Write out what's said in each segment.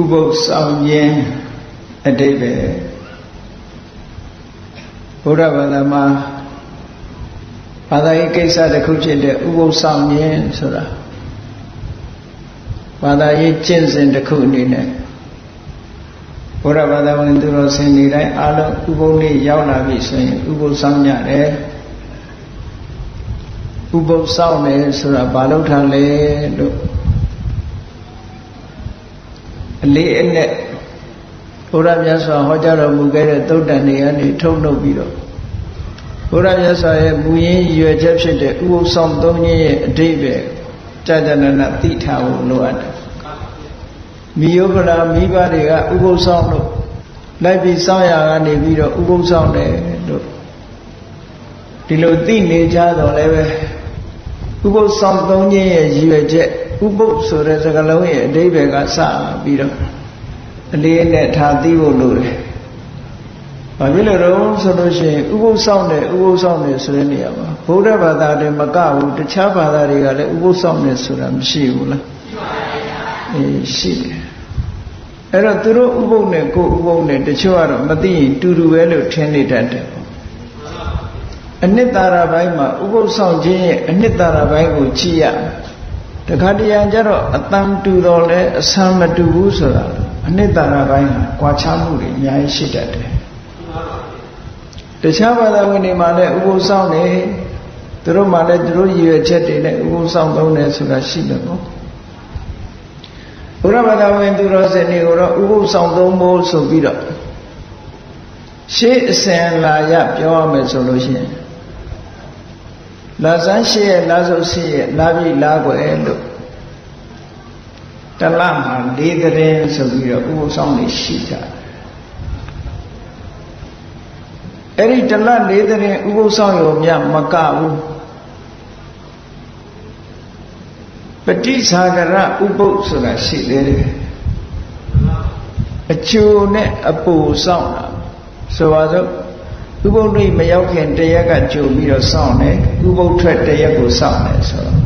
ဥပုပ်ဆောင်ခြင်းအတိတ်ပဲဘုရားဘာသာမှာဘာသာရေးကိစ္စတစ်ခုဖြစ်တဲ့ဥပုပ်ဆောင်ခြင်းဆိုတာဘာသာရေးကျင့်စဉ်တစ်ခုအနေနဲ့ဘုရားဘာသာဝင်သူတော်စင်တွေတိုင်းအားလုံးဥပုပ်လေးရောက်လာပြီဆိုရင်ဥပုပ်ဆောင်ကြတယ်ဥပုပ်ဆောင်တယ်ဆိုတာဘာလို့ထားလဲလို့ အလေးအနက်ဘုရားမြတ်စွာဟောကြားတော်မူခဲ့တဲ့သုတ်တန်တွေကနေထုတ်နှုတ်ပြီးတော့ဘုရားမြတ်စွာရဲ့မူရင်းရွယ်ချက်ဖြစ်တဲ့ဥပုသ်ဆောင်သုံးခြင်းရဲ့အဓိပ္ပာယ်ကြာကြာနာနာသိထားဖို့လိုအပ်တယ်မိယောဂရာမိဘတွေကဥပုသ်ဆောင်လို့လိုက်ပြီးစောင့်ရကနေပြီးတော့ဥပုသ်ဆောင်တယ်လို့ဒီလိုသိနေကြတော့လည်းပဲဥပုသ်ဆောင်သုံးခြင်းရဲ့ရည်ရွယ်ချက် ဥပုပ်ဆိုတဲ့စကားလုံးရဲ့အဓိပ္ပာယ်ကစပြီးတော့အလေးနဲ့ထားသိဖို့လိုတယ်။ဘာဖြစ်လို့တော့ဆိုလို့ရှိရင်ဥပုပ်ဆောင်တယ်ဥပုပ်ဆောင်တယ်ဆိုတဲ့နေရာမှာဗုဒ္ဓဘာသာတွေမကဘူးတခြားဘာသာတွေကလည်းဥပုပ်ဆောင်တယ်ဆိုတာမရှိဘူးလား။ရှိပါဗျာ။အေးရှိတယ်။အဲ့တော့သူတို့ဥပုပ်နဲ့ကိုယ်ဥပုပ်နဲ့တချို့ကတော့မသိရင်တူတူပဲလို့ထင်နေတတ်တယ်။အနှစ်သာရပိုင်းမှာဥပုပ်ဆောင်ခြင်းရဲ့အနှစ်သာရပိုင်းကိုကြည့်ရမယ် တခါတရံကျတော့အတန်တူတော့လဲအဆံမတူဘူးဆိုတာအနှစ်သာရပိုင်းဟာကွာခြားမှုတွေအများကြီးရှိတတ်တယ်တခြားဘာသာဝင်တွေမှာလည်းဥပုသ်ဆောင်နေသူတို့မှလည်းသူတို့ရည်ရွယ်ချက်တွေနဲ့ဥပုသ်ဆောင်သုံးတယ်ဆိုတာရှိတယ်ပေါ့ဘုရားဘာသာဝင်သူတော်စင်တွေကိုတော့ဥပုသ်ဆောင်သုံးဖို့ဆိုပြီးတော့ရှေးအစဉ်လာရပြောရမယ်ဆိုလို့ရှိရင် လာစမ်းရှိရဲ့လာစုပ်ရှိရဲ့လာပြီလာွယ်လို့တလမှာလေးတဲ့ဆိုပြီးတော့ဥပုဆောင်နေရှိကြတယ်အဲ့ဒီတလလေးတဲ့ဥပုဆောင်ရောမြမကဘူးပฏิစာကရဥပုပ်ဆိုတာရှိသေးတယ်အချိုနဲ့အပူဆောင်တာဆိုပါစို့ ဥပုပ်နေ့မရောက်ခင်တရက်ကကြိုပြီးတော့စောင့်တယ်ဥပုပ်ထွက်တရက်ကိုစောင့်တယ်ဆိုတော့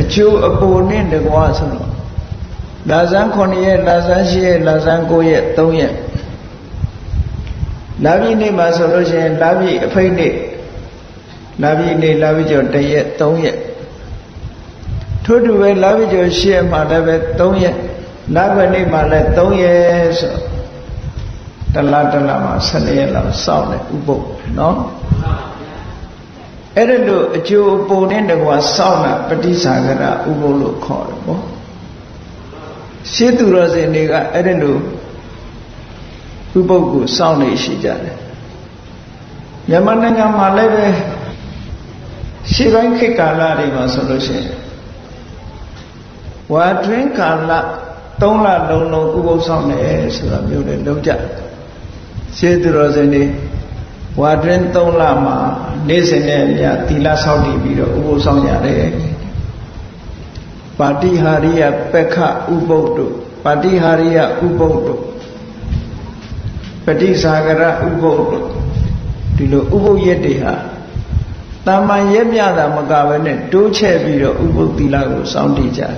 အကျိုးအပေါ်နဲ့တကွာဆိုတော့လာဇန်9ရက်လာဇန်10ရက်လာဇန်9ရက်3ရက်လာပြီနေ့မှာဆိုလို့ရှိရင်လာပြီအဖိတ်နေ့လာပြီနေ့လာပြီကျော်1ရက်3ရက်ထို့တူပဲလာပြီကျော်10ရက်မှာလည်းပဲ3ရက်လာပဲနေ့မှာလည်း3ရက်ဆိုတော့ တလားတလားမှာ12ရက်လောက်စောင့်တယ်ဥပုပ်နော်အဲ့ဒါလို့အကျိုးပုံနဲ့တကွာစောင့်တာပฏิစာကရဥပုပ်လို့ခေါ်တယ်ပေါ့ရှင်းသူတော်စင်တွေကအဲ့ဒါလို့ဥပုပ်ကိုစောင့်နေရှိကြတယ်မြန်မာနိုင်ငံမှာလည်းပဲရှေးပိုင်းခေတ်ကာလတွေမှာဆိုလို့ရှိရင်ဝါတွင်းကာလ၃လလုံးလုံးဥပုပ်ဆောင်တယ်ဆိုတာမျိုးတွေလုံးကြတယ် ရှင်းသူတော်စင်တွေဝါတွင်၃လမှာနေ့စဉ်နဲ့ညသီလဆောက်တည်ပြီးတော့ဥပုသ်ဆောင်ရတယ်ပါတိဟာရိယပက္ခဥပုပ်တို့ပါတိဟာရိယဥပုပ်တို့ပฏิစာကရဥပုပ်တို့ဒီလိုဥပုပ်ရက်တွေဟာတာမန်ရက်မြတာမကဘဲနဲ့တိုးချဲ့ပြီးတော့ဥပုပ်သီလကိုစောင့်တည်ကြတယ်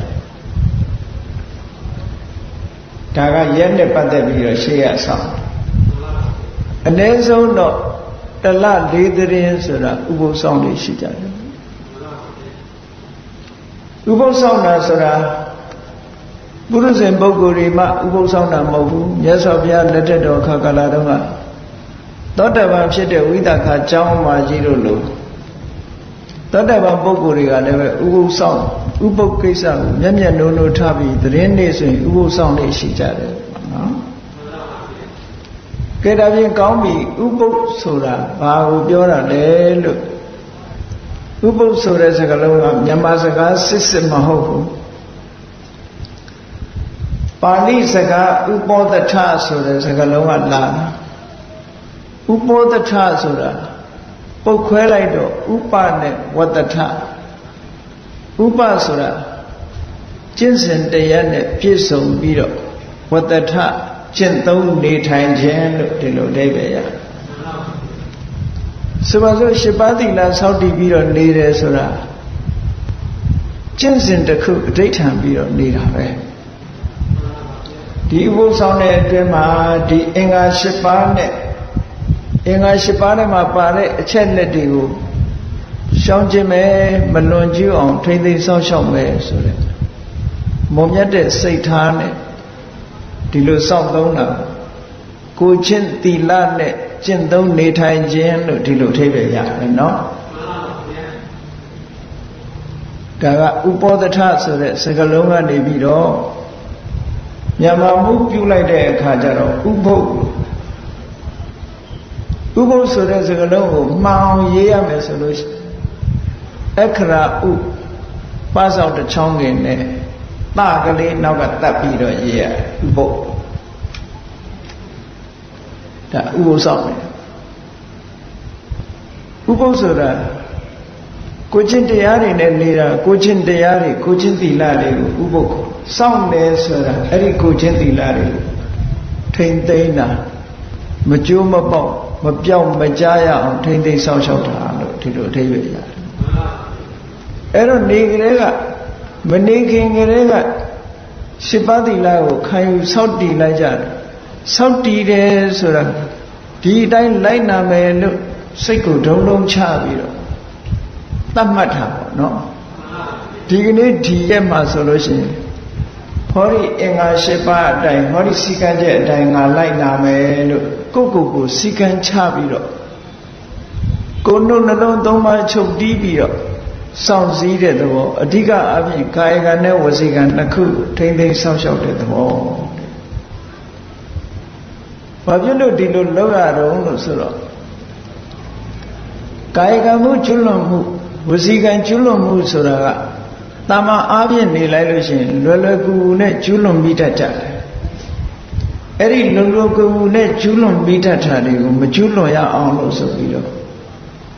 ဒါကရက်နဲ့ပတ်သက်ပြီးတော့ရှေ့ရဆောင် အ ਨੇ ဆုံးတော့တလလေးသတင်းဆိုတာဥပုသ်ဆောင်လေးရှိကြတယ်ဥပုသ်ဆောင်တာဆိုတာပုရုဇဉ်ပုဂ္ဂိုလ်တွေမှဥပုသ်ဆောင်တာမဟုတ်ဘူးမြတ်စွာဘုရားလက်ထက်တော်ခါကာလတုန်းကသောတပန်ဖြစ်တဲ့ဝိသခာကျောင်းမာကြီးတို့လိုသောတပန်ပုဂ္ဂိုလ်တွေကလည်းပဲဥပုသ်ဆောင်ဥပုသ်ကိစ္စကိုမျက်မျက်နှုံနှုံထားပြီးသတင်းနေဆိုရင်ဥပုသ်ဆောင်လေးရှိကြတယ်နော် ကဲဒါဖြင့်ကောင်းပြီဥပုပ်ဆိုတာဘာကိုပြောတာလဲလို့ဥပုပ်ဆိုတဲ့စကားလုံးကမြန်မာစကားစစ်စစ်မဟုတ်ဘူးပါဠိစကားဥပောတထဆိုတဲ့စကားလုံးကလာတာဥပောတထဆိုတာပုတ်ခွဲလိုက်တော့ဥပနဲ့ဝတ္တထဥပဆိုတာကျင့်စဉ်တရားနဲ့ပြည့်စုံပြီးတော့ဝတ္တထ ကျင့်သုံးနေထိုင်ခြင်းလို့ဒီလိုအဓိပ္ပာယ်ရဆိုပါစို့ရှစ်ပါးသီလစောင့်တည်ပြီးတော့နေတယ်ဆိုတာကျင့်စဉ်တစ်ခုအဋိဌံပြီးတော့နေတာပဲဒီဥပုသ်ဆောင်တဲ့အတွင်းမှာဒီအင်္ဂါ၈ပါးနဲ့အင်္ဂါ၈ပါးထဲမှာပါတဲ့အချက်လက်တွေကိုရှောင်ကျင်မယ်မလွန်ကျူးအောင်ထိမ့်သိမ်းစောင့်ရှောက်မယ်ဆိုတဲ့မုံမြတ်တဲ့စိတ်ထားနဲ့ ဒီလိုစောင့်သုံးတာကိုချင်းတီလနဲ့ကျင့်သုံးနေထိုင်ခြင်းလို့ဒီလိုထိပဲရတယ်နော်ဒါကဥပောဒထဆိုတဲ့စကားလုံးကနေပြီးတော့မြန်မာမှုပြုလိုက်တဲ့အခါကျတော့ဥပုပ်ဥပုပ်ဆိုတဲ့စကားလုံးကိုမှောင်ရေးရမယ်ဆိုလို့အခရာဥပါဆောင်တစ်ချောင်းကင်နဲ့ တကလေးနောက်ကတတ်ပြီးတော့ရေးရဥပုပ်ဒါဥပုပ်ဆောင်တယ်ဥပုပ်ဆိုတာကိုချင်းတရားတွေနဲ့နေတာကိုချင်းတရားတွေကိုချင်းသီလတွေကိုဥပုပ်ကိုစောင့်တယ်ဆိုတာအဲ့ဒီကိုချင်းသီလတွေကိုထိမ့်သိမ့်တာမကြိုးမပေါက်မပြောက်မကြားရအောင်ထိမ့်သိမ့်စောင့်ရှောက်တာလို့ဒီလိုအထိပ္ပာယ်ရတယ်အဲ့တော့နေကလေးက မနေခင်ကလေးကရှစ်ပါးသီလကိုခံယူစောင့်တည်လိုက်ကြတယ်စောင့်တည်တယ်ဆိုတာဒီအတိုင်းလိုက်နာမယ်လို့စိတ်ကိုဒုံဒုံချပြီးတော့သတ်မှတ်တာပေါ့နော်ဒီကနေ့ဒီရက်မှာဆိုလို့ရှိရင်ဟောဒီအင်္ဂါ၈ပါးအတိုင်းဟောဒီစီကံချက်အတိုင်းငါလိုက်နာမယ်လို့ကိုယ့်ကိုယ်ကိုစီကံချပြီးတော့ကိုယ်နှုတ်နှလုံးသုံးပါးချုပ်တီးပြီးတော့ စောင့်စည်းတဲ့သဘောအဓိကအပြင်ကာယကံနဲ့ဝစီကံနှစ်ခုထိမ့်သိမ်းစောင့်ရှောက်တဲ့သဘောဘာဖြစ်လို့ဒီလိုလောက်ရတော့လို့ဆိုတော့ကာယကံမှုကျွလွန်မှုဝစီကံကျွလွန်မှုဆိုတာကတာမအားဖြင့်နေလိုက်လို့ရှိရင်လွယ်လွယ်ကူကူနဲ့ကျွလွန်မိတတ်ကြတယ်အဲ့ဒီလွယ်လွယ်ကူကူနဲ့ကျွလွန်မိတတ်တာတွေကိုမကျွလွန်ရအောင်လို့ဆိုပြီးတော့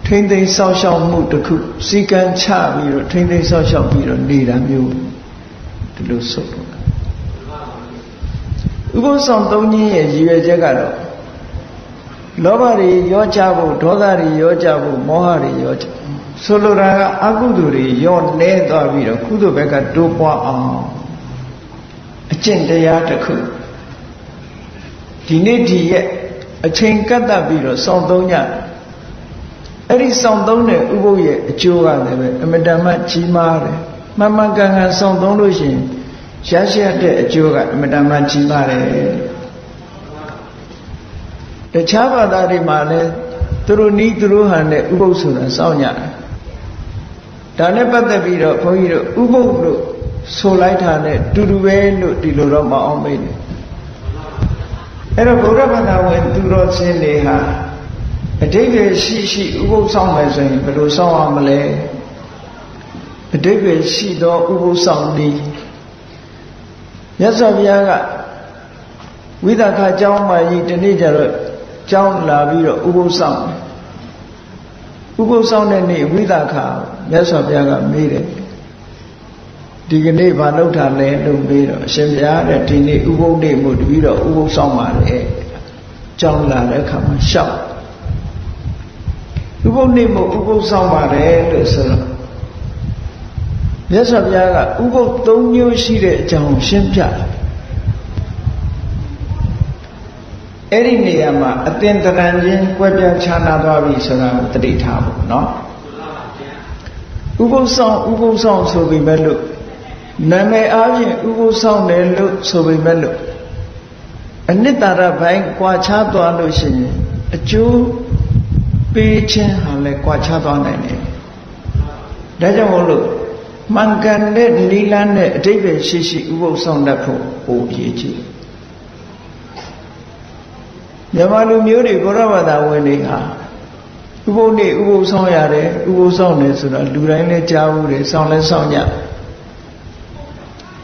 ထိမ့်သိမ်းဆောက်ရှောက်မှုတစ်ခုစီကံချပြီးတော့ထိမ့်သိမ်းဆောက်ရှောက်ပြီးတော့နေတာမျိုးဒီလိုဆိုတော့ဥပုသ်ဆောင်သုံးခြင်းရဲ့ရည်ရွယ်ချက်ကတော့လောဘတွေရောကြဖို့ဒေါသတွေရောကြဖို့မောဟတွေရောကြဆိုလိုတာကအကုသိုလ်တွေရောနေသွားပြီးတော့ကုသိုလ်ဘက်ကတိုးပွားအောင်အကျင့်တရားတစ်ခုဒီနေ့ဒီရဲ့အချိန်ကတ်တတ်ပြီးတော့စောင့်သုံးကြ အဲ့ဒီစောင့်သုံးတဲ့ဥပုပ်ရဲ့အကျိုးကလည်းပဲအမတန်မှကြီးမားတယ်မှန်မှန်ကန်ကန်စောင့်သုံးလို့ရှိရင်ရရှိတဲ့အကျိုးကအမတန်မှကြီးမားတယ်တခြားဘာသာတွေမှာလည်းသူတို့နီးသူတို့ဟန်တဲ့ဥပုပ်ဆိုတာစောင့်ကြတယ်ဒါနဲ့ပတ်သက်ပြီးတော့ဘုန်းကြီးတို့ဥပုပ်လို့ဆိုလိုက်တာနဲ့တူတူပဲလို့ဒီလိုတော့မအောင်မေးတယ်အဲ့တော့ဗုဒ္ဓဘာသာဝင်သူတော်စင်တွေဟာ အတိတ်ပဲရှိရှိဥပုပ်ဆောင်မယ်ဆိုရင်ဘယ်လိုဆောင်အောင်မလဲအတိတ်ပဲရှိသောဥပုပ်ဆောင်ဒီမြတ်စွာဘုရားကဝိသခအကြောင်းမှကြီးဒီနေ့ကျတော့ကြောင်းလာပြီးတော့ဥပုပ်ဆောင်တယ်ဥပုပ်ဆောင်တဲ့နေ့ဝိသခမြတ်စွာဘုရားကမေးတယ်ဒီကနေ့ဘာလုပ်တာလဲလို့မေးတော့အရှင်ဘုရားတဲ့ဒီနေ့ဥပုပ်နေ့မို့တပြီးတော့ဥပုပ်ဆောင်ပါလေကြောင်းလာတဲ့အခါမှာရှောက် ဥပုပ်နေ့မို့ဥပုပ်ဆောင်ပါတယ်လို့ဆိုတော့မြတ်စွာဘုရားကဥပုပ်၃မျိုးရှိတဲ့အကြောင်းရှင်းပြတယ်အဲ့ဒီနေရာမှာအတင်တရံချင်းကွဲပြားခြားနာသွားပြီဆိုတာကိုတတိထားဖို့နော်ဥပုသ်ဆောင်ဥပုသ်ဆောင်ဆိုပေမဲ့လို့နာမည်အားဖြင့်ဥပုသ်ဆောင်တယ်လို့ဆိုပေမဲ့လို့အနိတ္တရဘိုင်းကွာခြားသွားလို့ရှိရင်အကျိုး ပေးခြင်းဟာလည်းကွာခြားသွားနိုင်တယ်ဒါကြောင့်မို့လို့မှန်ကန်တဲ့နိလန်းနဲ့အတိတ်ပဲရှိရှိဥပုသ်ဆောင်တတ်ဖို့ဟိုအရေးကြီးမြန်မာလူမျိုးတွေဘုရားဘာသာဝင်တွေဟာဥပုပ်နေ့ဥပုပ်ဆောင်ရတယ်ဥပုပ်ဆောင်တယ်ဆိုတော့လူတိုင်းလည်းကြားဘူးတယ်ဆောင်လဲဆောင်ကြ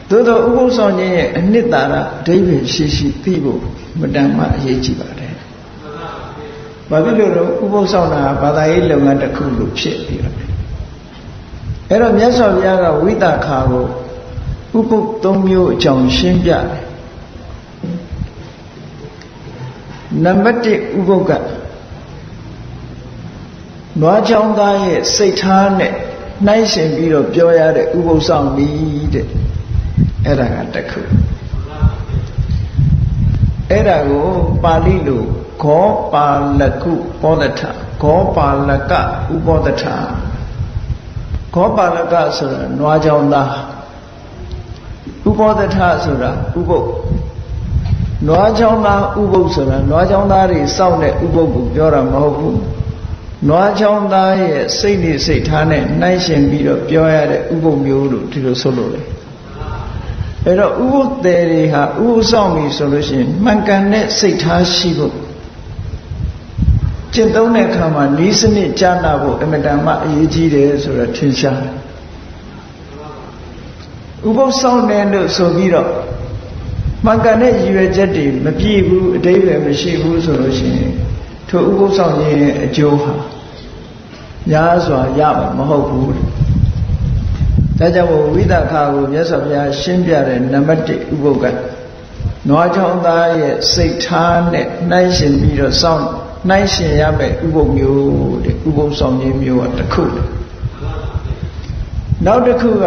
သို့တော့ဥပုပ်ဆောင်ခြင်းရဲ့အနှစ်သာရအဓိပ္ပာယ်ရှိရှိသိဖို့မတန်မှအရေးကြီးပါတယ်။ ဘာဖြစ်လို့လဲဥပုပ်ဆောင်တာဘာသာရေးလုပ်ငန်းတစ်ခုလို့ဖြစ်ပြီးတော့အဲ့တော့မြတ်စွာဘုရားကဝိသခါကိုဥပုပ်၃မျိုးအကြောင်းရှင်းပြတယ်နံပါတ်1ဥပုပ်ကနွားချောင်းသားရဲ့စိတ်ထားနဲ့နှိုင်းရှင်ပြီးတော့ပြောရတဲ့ဥပုပ်ဆောင်ပြီးတဲ့အဲ့ဒါကတခု အဲ့ဒါကိုပါဠိလိုဂောပါလကုပောဒထဂောပါလကဥပောဒထဂောပါလကဆိုတာနွားကြောင်သားဥပောဒထဆိုတာဥပုပ်နွားကြောင်သားဥပုပ်ဆိုတာနွားကြောင်သားတွေစောင့်တဲ့ဥပုပ်ကိုပြောတာမဟုတ်ဘူးနွားချောင်းသားရဲ့စိတ်နဲ့စိတ်ထားနဲ့နှိုင်းရှင်ပြီးတော့ပြောရတဲ့ဥပုပ်မျိုးလို့ဒီလိုဆိုလို့လေ အဲ့တော့ဥပုပ်တယ်တွေဟာဥပုပ်ဆောင်ပြီဆိုလို့ရှိရင်မှန်ကန်တဲ့စိတ်ထားရှိဖို့ကျင့်သုံးတဲ့အခါမှာဤစနစ်ကြားနာဖို့အမတန်မှအရေးကြီးတယ်ဆိုတော့ထင်ရှားတယ်ဥပုပ်ဆောင်တယ်လို့ဆိုပြီးတော့မှန်ကန်တဲ့ရည်ရွယ်ချက်တွေမပြည့်ဘူးအတိတ်ပဲမရှိဘူးဆိုလို့ရှိရင်ထိုဥပုပ်ဆောင်ခြင်းရဲ့အကျိုးဟာများစွာရမှာမဟုတ်ဘူး ဒါကြောင့်မို့ဝိသခာကိုမြတ်စွာဘုရားရှင်းပြတဲ့နံပါတ်1ဥပုပ်ကနွားချောင်းသားရဲ့စိတ်ထားနဲ့နှိုင်းရှင်ပြီးတော့စောင့်နှိုင်းရှင်ရမယ့်ဥပုပ်မျိုးတဲ့ဥပုပ်ဆောင်ခြင်းမျိုးကတစ်ခုနောက်တစ်ခုက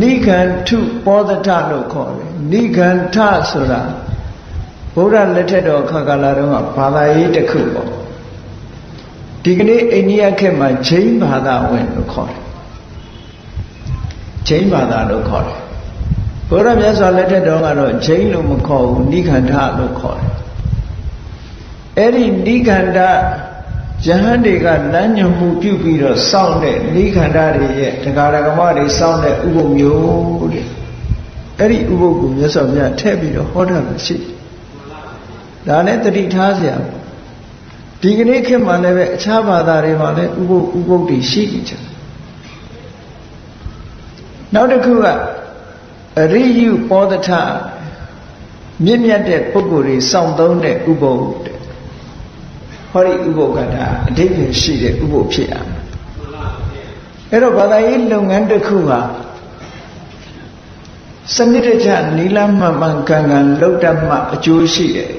နိဂန္ထုပောဒထလို့ခေါ်တယ်နိဂန္ထဆိုတာဘုရားလက်ထက်တော်ခါကာလတုန်းကဘာသာရေးတစ်ခုပေါ့ဒီကနေ့အိန္ဒိယခေတ်မှာဂျိန်းဘာသာဝင်လို့ခေါ်တယ် ချိန်ဘာသာလို့ခေါ်တယ်ဘုရားမြတ်စွာလက်ထက်တော်ကတော့ချိန်လို့မခေါ်ဘူးနိခန္ဓလို့ခေါ်တယ်အဲ့ဒီနိခန္ဓယဟန်တွေကလမ်းညွှန်မှုပြုပြီးတော့စောင့်တဲ့နိခန္ဓတွေရဲ့တရားဓမ္မတွေစောင့်တဲ့ဥပုပ်မျိုးတဲ့အဲ့ဒီဥပုပ်ကိုမြတ်စွာဘုရားထည့်ပြီးတော့ဟောတာလို့ရှိဒါနဲ့တတိထားစရာဒီကနေ့ခေတ်မှာလည်းပဲအခြားဘာသာတွေမှာလည်းဥပုပ်ဥပုပ်တွေရှိကြတယ် နောက်တစ်ခုကအရိယုပောဒထမြင့်မြတ်တဲ့ပုဂ္ဂိုလ်တွေစောင့်သုံးတဲ့ဥပုပ်တဲ့ဟောဒီဥပုပ်ကဒါအဓိပ္ပာယ်ရှိတဲ့ဥပုပ်ဖြစ်ရမယ်အဲ့တော့ဘာသာရေးလုပ်ငန်းတစ်ခုဟာစနစ်တကျနီလမှန်မှန်ကန်ကန်လုပ်တတ်မှအကျိုးရှိတယ်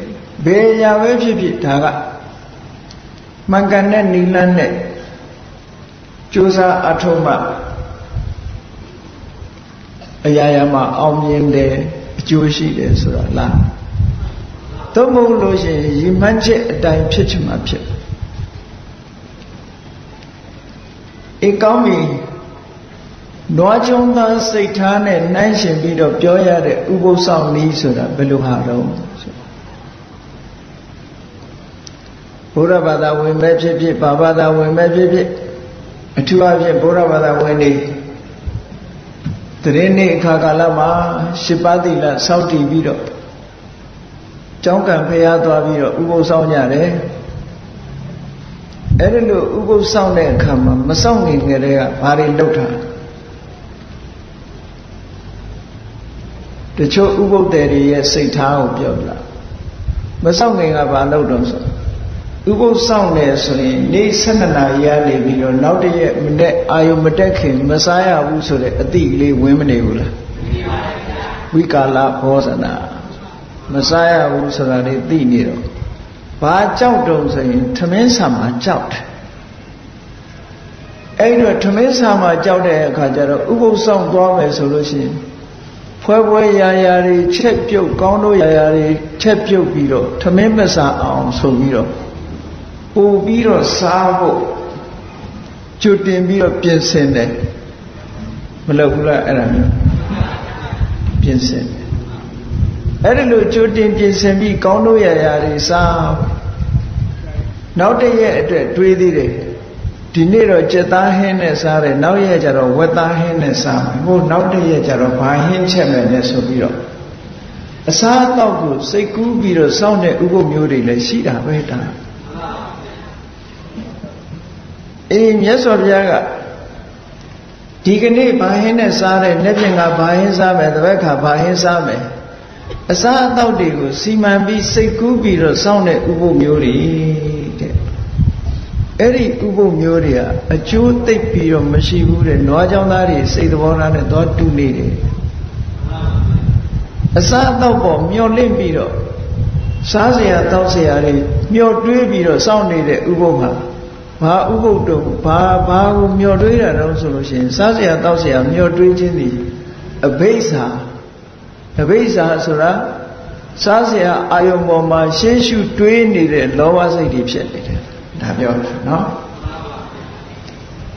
ဘယ်ရာပဲဖြစ်ဖြစ်ဒါကမှန်ကန်တဲ့နီလနဲ့ကြိုးစားအထောက်မှအ ရာရာမှာအောင်မြင်တယ်အကျိုးရှိတယ်ဆိုတာလားသို့မဟုတ်လို့ရှိရင်ရည်မှန်းချက်အတိုင်းဖြစ်ချင်မှဖြစ်အေကောင်းပြီနွားကျုံသားစိတ်ထားနဲ့နှိုင်းရှင်ပြီးတော့ပြောရတဲ့ဥပုသ်ဆောင်နည်းဆိုတာဘယ်လိုဟာတော့ဘုရားဘာသာဝင်ပဲဖြစ်ဖြစ်ဘာဘာသာဝင်ပဲဖြစ်ဖြစ်အထူးအဖြင့်ဘုရားဘာသာဝင်တွေ တရင်နေ့အခါကာလမှာရှစ်ပါးသီလစောင့်တည်ပြီးတော့ကျောင်းကံဖျားသွားပြီးတော့ဥပုသ်ဆောင်ကြတယ်အဲ့ဒီလိုဥပုသ်ဆောင်တဲ့အခါမှာမဆောင်ငင်ငယ်တွေကဘာတွေလုပ်တာတချို့ဥပုသ်တွေရဲ့စိတ်ထားကိုပြောပြလာမဆောင်ငင်ကဘာလုပ်တော့ဆို ဥပုသ်ဆောင်တယ်ဆိုရင်နေ့12နာရီရနေပြီးတော့နောက်တရက်မနေ့အာယုမတက်ခင်မစားရဘူးဆိုတဲ့အတိကလေးဝင်မနေဘူးလားဝိကာလဘောဇနာမစားရဘူးဆိုတာလေးသိနေတော့ဘာကြောက်တုံဆိုရင်ထမင်းဆာမှာကြောက်တယ်အဲ့တော့ထမင်းဆာမှာကြောက်တဲ့အခါကျတော့ဥပုသ်ဆောင်သွားမယ်ဆိုလို့ရှိရင်ဖွဲဖွဲရာရာတွေချက်ပြုတ်ကောင်းတို့ရာရာတွေချက်ပြုတ်ပြီးတော့ထမင်းမဆာအောင်ဆိုပြီးတော့ ပို့ပြီးတော့စားဖို့ကျွတင်ပြီးတော့ပြင်ဆင်တယ်မလုပ်ဘူးလားအဲ့ဒါမျိုးပြင်ဆင်တယ်အဲ့ဒီလိုကျွတင်ပြင်ဆင်ပြီးကောင်းတို့ရရာတွေစားနောက်တရက်အတွက်တွေးသေးတယ်ဒီနေ့တော့ကြက်သားဟင်းနဲ့စားတယ်နောက်ရက်ကျတော့ဝက်သားဟင်းနဲ့စားမယ်ဟိုနောက်တရက်ကျတော့ဘာဟင်းချက်မယ်လဲဆိုပြီးတော့အစားအသောက်ကိုစိတ်ကူးပြီးတော့စောင့်တဲ့ဥပုပ်မျိုးတွေလည်းရှိတာပဲတာ အေးမြတ်စွာဘုရားကဒီကနေ့ဘာဟင်းနဲ့စားတယ်လက်ပြင်ကဘာဟင်းစားမယ်တပတ်ခါဘာဟင်းစားမယ်အစားအသောက်တွေကိုစီမံပြီးစိတ်ကူးပြီးတော့စောင့်တဲ့ဥပုပ်မျိုးတွေတဲ့အဲ့ဒီဥပုပ်မျိုးတွေကအကျိုးသိပ်ပြီးတော့မရှိဘူးတဲ့နွားကြောင်းသားတွေစိတ်သဘောထားနဲ့သွားတူနေတယ်အစားအသောက်ပေါ်မျောလင့်ပြီးတော့စားစရာတောက်စရာတွေမျောတွေးပြီးတော့စောင့်နေတဲ့ဥပုပ်ဟာ ဘာဥပုတ်တော့ဘာဘာကိုမျောတွေးတာတော့ဆိုလို့ရှိရင်စားစရာတောက်စရာမျောတွေးခြင်းသည်အဘိဓါအဘိဓါဆိုတာစားစရာအာယုံပေါ်မှာရှေးရှုတွေးနေတဲ့လောဘစိတ်တွေဖြစ်နေတယ်ဒါပြောနော်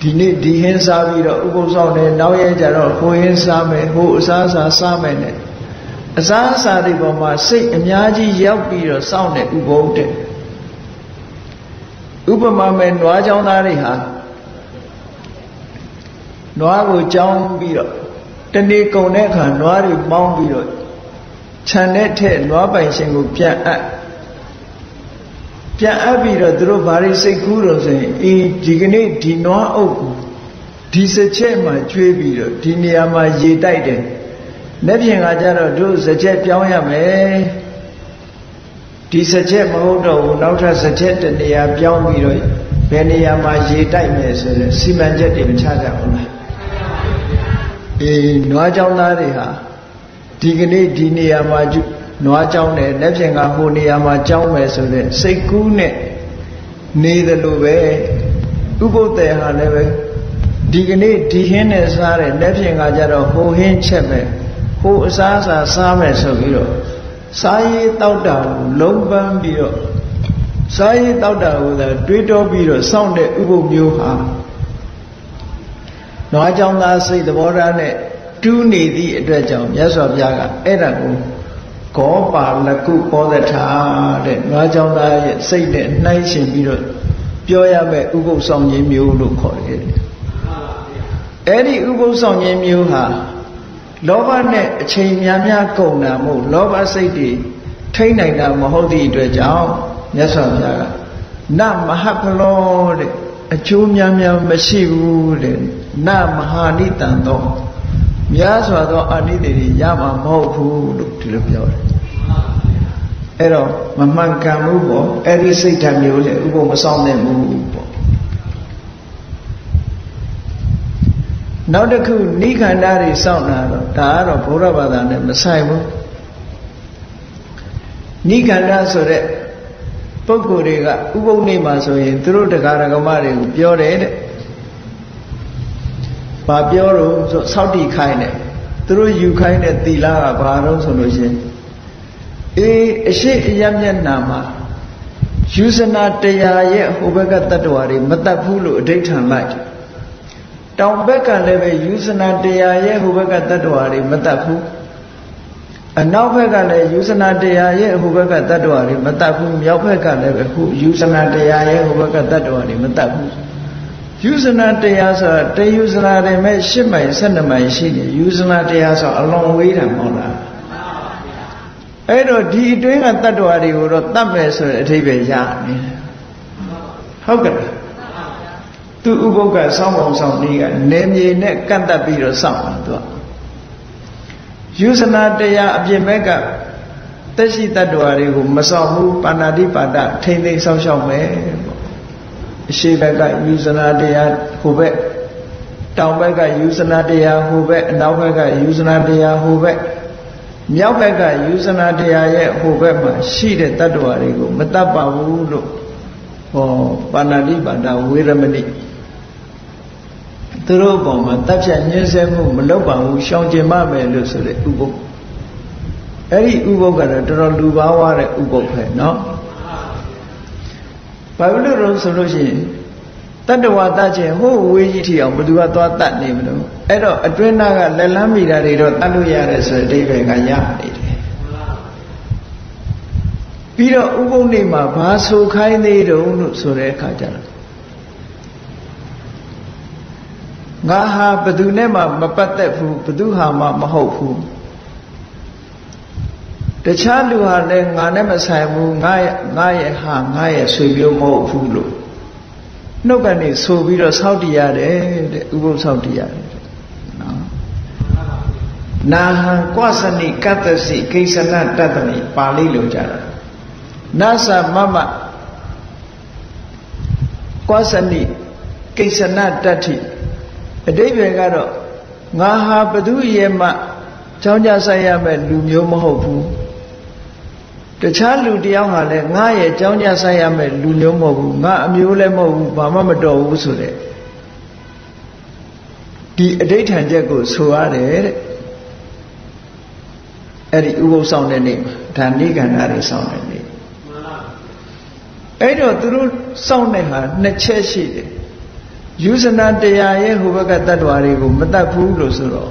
ဒီနေ့ဒီဟင်းစားပြီးတော့ဥပုသ်ဆောင်တယ်နောက်ရကြတော့ဟိုဟင်းစားမယ်ဟိုအစားအစာစားမယ်နဲ့အစားအစာတွေပေါ်မှာစိတ်အများကြီးရောက်ပြီးတော့စောင့်နေဥပုသ်တဲ့ ဥပမာမဲ့နွားချောင်းသားတွေဟာနွားကိုကြောင်းပြီးတော့တနေ့ကုန်တဲ့အခါနွားတွေပေါင်းပြီးတော့ခြံတဲ့ထက်နွားပိုင်ရှင်ကိုပြန်အပ်ပြန်အပ်ပြီးတော့သူတို့ဘာတွေစိတ်ကူးတော့ဆိုရင်အေးဒီကနေ့ဒီနွားအုပ်ကိုဒီစချက်မှကျွေးပြီးတော့ဒီနေရာမှာရေတိုက်တယ်။လက်ပြင်ကကြတော့တို့စချက်ပြောင်းရမယ်။ ဒီစချက်မဟုတ်တော့ဘူးနောက်ထပ်စချက်တနေရာပြောင်းပြီးတော့ဘယ်နေရာမှာရေတိုက်မယ်ဆိုတဲ့စီမံချက်တွေမချကြဘူးလား။အေးနွားကြောင်းသားတွေဟာဒီကနေ့ဒီနေရာမှာနွားကြောင်းတယ်လက်ပြင်ကဟိုနေရာမှာကြောင်းမယ်ဆိုတဲ့စိတ်ကူးနဲ့နေတယ်လို့ပဲဥပုပ်တယ်ဟာလည်းပဲဒီကနေ့ဒီဟင်းနဲ့စားတယ်လက်ပြင်ကကြတော့ဟိုဟင်းချက်မယ်ဟိုအစားအစာစားမယ်ဆိုပြီးတော့ စားရည်တောက်တာကိုလုံးပန်းပြီးတော့စားရည်တောက်တာကိုသာတွေးတောပြီးတော့စောင့်တဲ့ဥပုပ်မျိုးဟာနွားကြောင်းသားစိတ်သဘောထားနဲ့တူးနေသည့်အတွက်ကြောင့်မြတ်စွာဘုရားကအဲ့ဒါကိုဂောပါလကုပောဒထာတဲ့နွားကြောင်းသားရဲ့စိတ်နဲ့နှိုင်းရှင်ပြီးတော့ပြောရမယ့်ဥပုသ်ဆောင်ခြင်းမျိုးလို့ခေါ်တယ်အဲ့ဒီဥပုသ်ဆောင်ခြင်းမျိုးဟာ လောဘနဲ့အချိန်များများကုန်တာမဟုတ်လောဘစိတ်တွေထိမ့်နိုင်တာမဟုတ်သည့်အတွက်ကြောင့်မြတ်စွာဘုရားကနမဟပလောတဲ့အကျိုးများများမရှိဘူးတဲ့နမဟာနိတံသောများစွာသောအာနိသင်တွေရမှာမဟုတ်ဘူးလို့ဒီလိုပြောတယ်အဲ့တော့မမှန်ကန်ဘူးပေါ့အဲ့ဒီစိတ်ဓာတ်မျိုးလေဥပ္ပမဆောင်နိုင်ဘူးပေါ့ နောက်တစ်ခုနိခန္ဓာတွေစောင့်တာတော့ဒါကတော့ဘုရားဘာသာနဲ့မဆိုင်ဘူးနိခန္ဓာဆိုတဲ့ပုဂ္ဂိုလ်တွေကဥပုပ်နေမှာဆိုရင်သူတို့တရားဓမ္မတွေကိုပြောတယ်တဲ့ဘာပြောတော့ဆိုစောက်တီခိုင်းတယ်သူတို့ယူခိုင်းတဲ့သီလကဘာတော့ဆိုလို့ရှင်အေးအရှိအယမျက်နာမှာယူဇနာတရားရဲ့ဟိုဘက်ကတ attva တွေမတတ်ဘူးလို့အဋိဋ္ဌံလိုက်တော င်ဘက်ကလည်းပဲယူဇနာတရားရဲ့ဟိုဘက်ကတ attva တွေမတတ်ဘူးအနောက်ဘက်ကလည်းယူဇနာတရားရဲ့ဟိုဘက်ကတ attva တွေမတတ်ဘူးမြောက်ဘက်ကလည်းပဲခုယူဇနာတရားရဲ့ဟိုဘက်ကတ attva တွေမတတ်ဘူးယူဇနာတရားဆိုတာတယူဇနာတွေမဲ့၈မိုင်၁၂မိုင်ရှိနေယူဇနာတရားဆိုအလွန်ဝေးတယ်မဟုတ်လားအဲ့တော့ဒီအတွင်းကတ attva တွေကိုတော့တတ်မယ်ဆိုတဲ့အထိပ္ပယ်ရနေတယ်ဟုတ်ကဲ့ သူဥပုပ်ကစောင်းပုံဆောင်နည်းကနေမြေနဲ့ကန့်တက်ပြီးတော့စောင့်တာသူကယူဇနာတရားအပြင်ဘက်ကတက်ရှိတ attva တွေကိုမဆောင်ဘူးပါဏာတိပါဒထိမ့်သိမ်းဆောက်ရှောက်မယ်ပေါ့အရှိဘက်ကယူဇနာတရားဟိုဘက်တောင်ဘက်ကယူဇနာတရားဟိုဘက်အနောက်ဘက်ကယူဇနာတရားဟိုဘက်မြောက်ဘက်ကယူဇနာတရားရဲ့ဟိုဘက်မှာရှိတဲ့တ attva တွေကိုမတတ်ပါဘူးလို့ဟောပါဏာတိပါဒဝေရမဏိ သူတို့ဘောမှာတပ်ဖြတ်ညှင်းဆဲမှုမလုပ်ပါဘူးရှောင်ကျင်မမယ်လို့ဆိုတဲ့ဥပုပ်အဲ့ဒီဥပုပ်ကတော့တော်တော်လူပါဝတဲ့ဥပုပ်ပဲเนาะဘာလို့လို့ဆိုလို့ရှိရင်တတ္တဝါတတ်ခြင်းဟိုဝေးကြီးထီအောင်ဘယ်သူကသွားတတ်နေမလို့အဲ့တော့အတွင်းသားကလက်လန်းမိတာတွေတော့တတ်လို့ရတယ်ဆိုတဲ့အဓိပ္ပာယ်ကရနေတယ်ပြီးတော့ဥပုံနေမှာဘာဆိုခိုင်းသေးတုံးလို့ဆိုတဲ့အခါကျတော့ ငါဟာဘယ်သူနဲ့မှမပတ်သက်ဘူးဘယ်သူဟာမှမဟုတ်ဘူးတခြားလူဟာလည်းငါနဲ့မဆိုင်ဘူးငါရဲ့ငါရဲ့ဟာငါရဲ့ဆွေမျိုးမဟုတ်ဘူးလို့နှုတ်ကနေဆိုပြီးတော့စောင့်တည်ရတယ်တဲ့ဥပုသ်စောင့်တည်ရတယ်နော်နာဟံကွသနိကတ္တစီကိစ္စနတတ္တနိပါဠိလိုကြတာနသမမကွသနိကိစ္စနတတ္ထိ အတိပ္ပယ်ကတော့ငါဟာဘသူရဲ့မှချောင်းကြဆိုင်ရမဲ့လူမျိုးမဟုတ်ဘူးတခြားလူတယောက်ဟာလည်းငါရဲ့ကြောင်းကြဆိုင်ရမဲ့လူမျိုးမဟုတ်ဘူးငါအမျိုးလည်းမဟုတ်ဘူးဘာမှမတော်ဘူးဆိုတဲ့ဒီအဋိဋ္ဌံချက်ကိုဆိုရတယ်တဲ့အဲ့ဒီဥပုသ်ဆောင်တဲ့နေ့မှာဒါနိကန္ဓာတွေဆောင်တဲ့နေ့အဲ့တော့သူတို့စောင့်တဲ့ဟာနှစ်ချက်ရှိတယ် ယူဇနာတရားရဲ့ဟိုဘက်ကတ attva တွေကိုမတတ်ဘူးလို့ဆိုတော့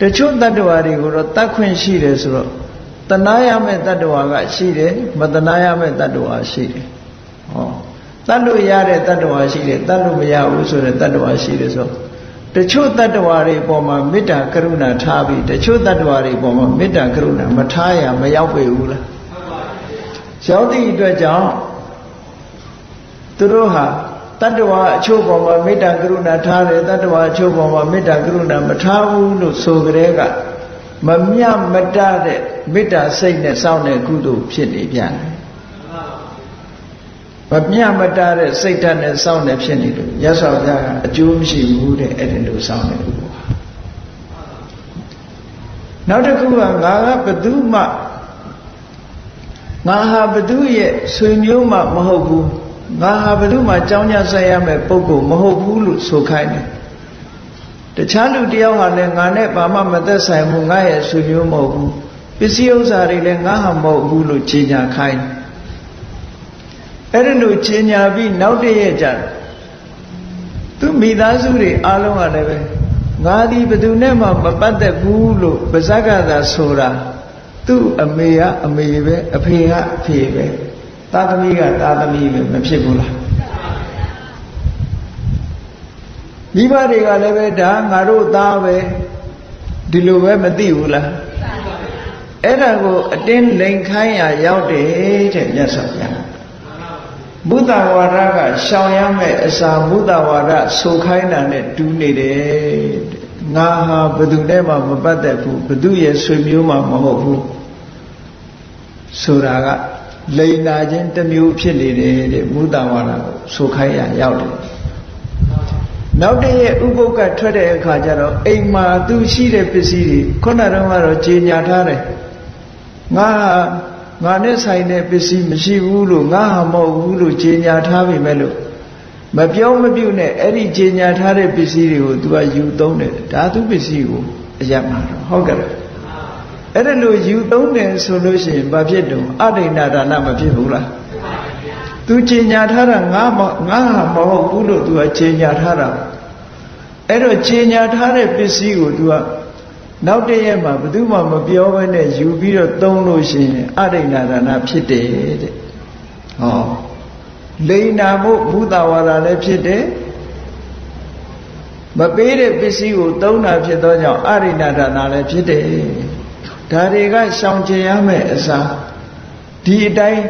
တချို့တ attva တွေကိုတော့တတ်ခွင့်ရှိတယ်ဆိုတော့တနာရမဲ့တ attva ကရှိတယ်မတနာရမဲ့တ attva ရှိတယ်ဟောတတ်လို့ရတဲ့တ attva ရှိတယ်တတ်လို့မရဘူးဆိုတဲ့တ attva ရှိတယ်ဆိုတချို့တ attva တွေပေါ်မှာမေတ္တာကရုဏာထားပြီးတချို့တ attva တွေပေါ်မှာမေတ္တာကရုဏာမထားရမရောက်ပေဘူးလားရောက်သည့်အတွက်ကြောင့်သူတို့ဟာ တတ္တဝါအချို့ပေါ်မှာမေတ္တာကရုဏာထားတယ်တတ္တဝါအချို့ပေါ်မှာမေတ္တာကရုဏာမထားဘူးလို့ဆိုကြတဲ့ကမမြမတတဲ့မေတ္တာစိတ်နဲ့စောင့်တဲ့ကုသိုလ်ဖြစ်နေပြန်တယ်မမြမတတဲ့စိတ်ဓာတ်နဲ့စောင့်နေဖြစ်နေလို့ရသော်ဘုရားကအကျိုးမရှိဘူးတဲ့အဲ့ဒီလိုစောင့်နေလို့နောက်တစ်ခုကငါကဘသူမှငါဟာဘသူရဲ့ဆွေမျိုးမှမဟုတ်ဘူး ငါဟာဘယ်သူမှကြောင်းကြဆက်ရမယ်ပုံကိုမဟုတ်ဘူးလို့ဆိုခိုင်းတယ်တခြားလူတယောက်ဟာလည်းငါနဲ့ဘာမှမသက်ဆိုင်ဘူးငါရဲ့ဆွေမျိုးမဟုတ်ဘူးပစ္စည်းဥစ္စာတွေလည်းငါဟာမဟုတ်ဘူးလို့ကြီးညာခိုင်းအဲ့ဒီလိုကြီးညာပြီးနောက်တည့်ရက်ကျသူမိသားစုတွေအားလုံးကလည်းပဲငါဒီဘယ်သူနဲ့မှမပတ်သက်ဘူးလို့ပါဇက်ကသာဆိုတာသူ့အမေကအမေပဲအဖေကအဖေပဲ သားသမီးကသားသမီးပဲမဖြစ်ဘူးလားမိဘတွေကလည်းပဲဒါငါတို့သားပဲဒီလိုပဲမသိဘူးလားအဲ့ဒါကိုအတင်းလိန်ခိုင်းရရောက်တယ်တဲ့မြတ်စွာဘုရားဘုဒ္ဓဝါဒကရှောင်ရမယ့်အစာဘုဒ္ဓဝါဒဆိုခိုင်းတာနဲ့တူးနေတယ်ငါဟာဘယ်သူနဲ့မှမပတ်သက်ဘူးဘယ်သူရဲ့ဆွေမျိုးမှမဟုတ်ဘူးဆိုတာက လိန်နာခြင်းတစ်မျိုးဖြစ်နေတယ်တဲ့မူတဝါဒကိုဆိုခိုင်းရရောက်တယ်နောက်တည့်ရဲ့ဥပုပ်ကထွက်တဲ့အခါကျတော့အိမ်မှာသူရှိတဲ့ပစ္စည်းတွေခုနတုန်းကတော့ကြေညာထားတယ်ငါငါနဲ့ဆိုင်တဲ့ပစ္စည်းမရှိဘူးလို့ငါဟာမဟုတ်ဘူးလို့ကြေညာထားပြီမဲ့လို့မပြောမပြုတ်နဲ့အဲ့ဒီကြေညာထားတဲ့ပစ္စည်းတွေကို तू ကယူသုံးတယ်ဒါသူပစ္စည်းကိုအယက်မှာတော့ဟုတ်ကဲ့ အဲ့ဒါလို့ယူသုံးတယ်ဆိုလို့ရှိရင်ဘာဖြစ်တုံအဋိဏဒါနမဖြစ်ဘူးလားသူကျင်ညာထားတာငါမငါဟာမဟုတ်ဘူးလို့သူကကျင်ညာထားတာအဲ့တော့ကျင်ညာထားတဲ့ပစ္စည်းကိုသူကနောက်တည့်ရက်မှာဘယ်သူမှမပြောဘဲနဲ့ယူပြီးတော့သုံးလို့ရှိရင်အဋိဏဒါနဖြစ်တယ်တဲ့ဟောလိန်နာမှုဘုဒ္ဓဝါဒလည်းဖြစ်တယ်မပေးတဲ့ပစ္စည်းကိုသုံးတာဖြစ်သောကြောင့်အရိဏဒါနာလည်းဖြစ်တယ် ဒါတွေကရှောင်ကျင်ရမယ့်အစားဒီအတိုင်း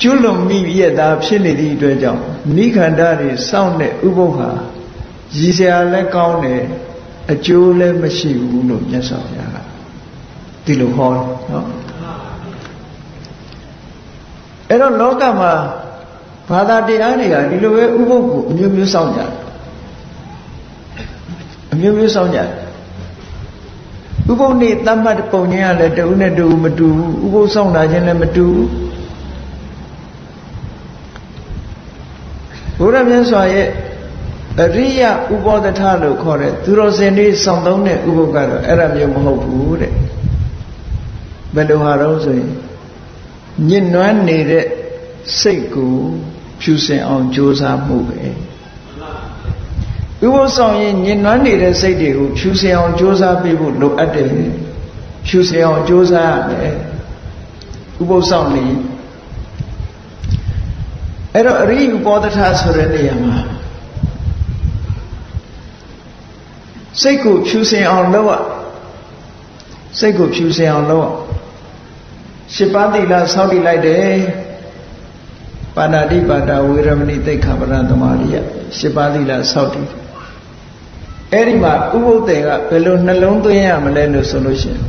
ကျွလွန်မိရတာဖြစ်နေသည့်အတွက်ကြောင့်နိခန္ဓာတွေစောင့်တဲ့ဥပု္ပ္ပဟာရည်စရာလည်းကောင်းတယ်အကျိုးလည်းမရှိဘူးလို့မြတ်စွာဘုရားကဒီလိုဟောတယ်နော်အဲ့တော့လောကမှာဘာသာတရားတွေကဒီလိုပဲဥပုပ်ကိုအမျိုးမျိုးစောင့်ကြတယ်အမျိုးမျိုးစောင့်ကြတယ် ဥပုပ်နေ့တတ်မှတ်ပုံချင်းကလည်းတဦးနဲ့တဦးမတူဘူးဥပုပ်စောင့်တာချင်းလည်းမတူဘူးဘုရားမြတ်စွာရဲ့အရိယဥပောဒထလို့ခေါ်တဲ့သူတော်စင်တွေစောင့်သုံးတဲ့ဥပုပ်ကတော့အဲ့ဒါမျိုးမဟုတ်ဘူးတဲ့ဘယ်လိုဟာတော့ဆိုရင်ညစ်နွမ်းနေတဲ့စိတ်ကိုဖြူစင်အောင်ကြိုးစားမှုပဲ ဥပုသ်ဆောင်ရင်ညင်နွမ်းနေတဲ့စိတ်တွေကိုဖြူစင်အောင်ကြိုးစားပေးဖို့လိုအပ်တယ်ဖြူစင်အောင်ကြိုးစားရမယ်ဥပုသ်ဆောင်နေအဲ့တော့အရိဥပောဒထဆိုတဲ့နေရာမှာစိတ်ကိုဖြူစင်အောင်လုပ်ရစိတ်ကိုဖြူစင်အောင်လုပ်ရရှစ်ပါးသီလစောင့်တည်လိုက်တယ်ပါဏာတိပါဒဝေရမဏိသိက္ခာပရသမารိယရှစ်ပါးသီလစောင့်တည် အဲ့ဒီမှာဥပုသ္တေကဘယ်လိုနှလုံးသွင်းရမလဲလို့ဆိုလို့ရှိရင်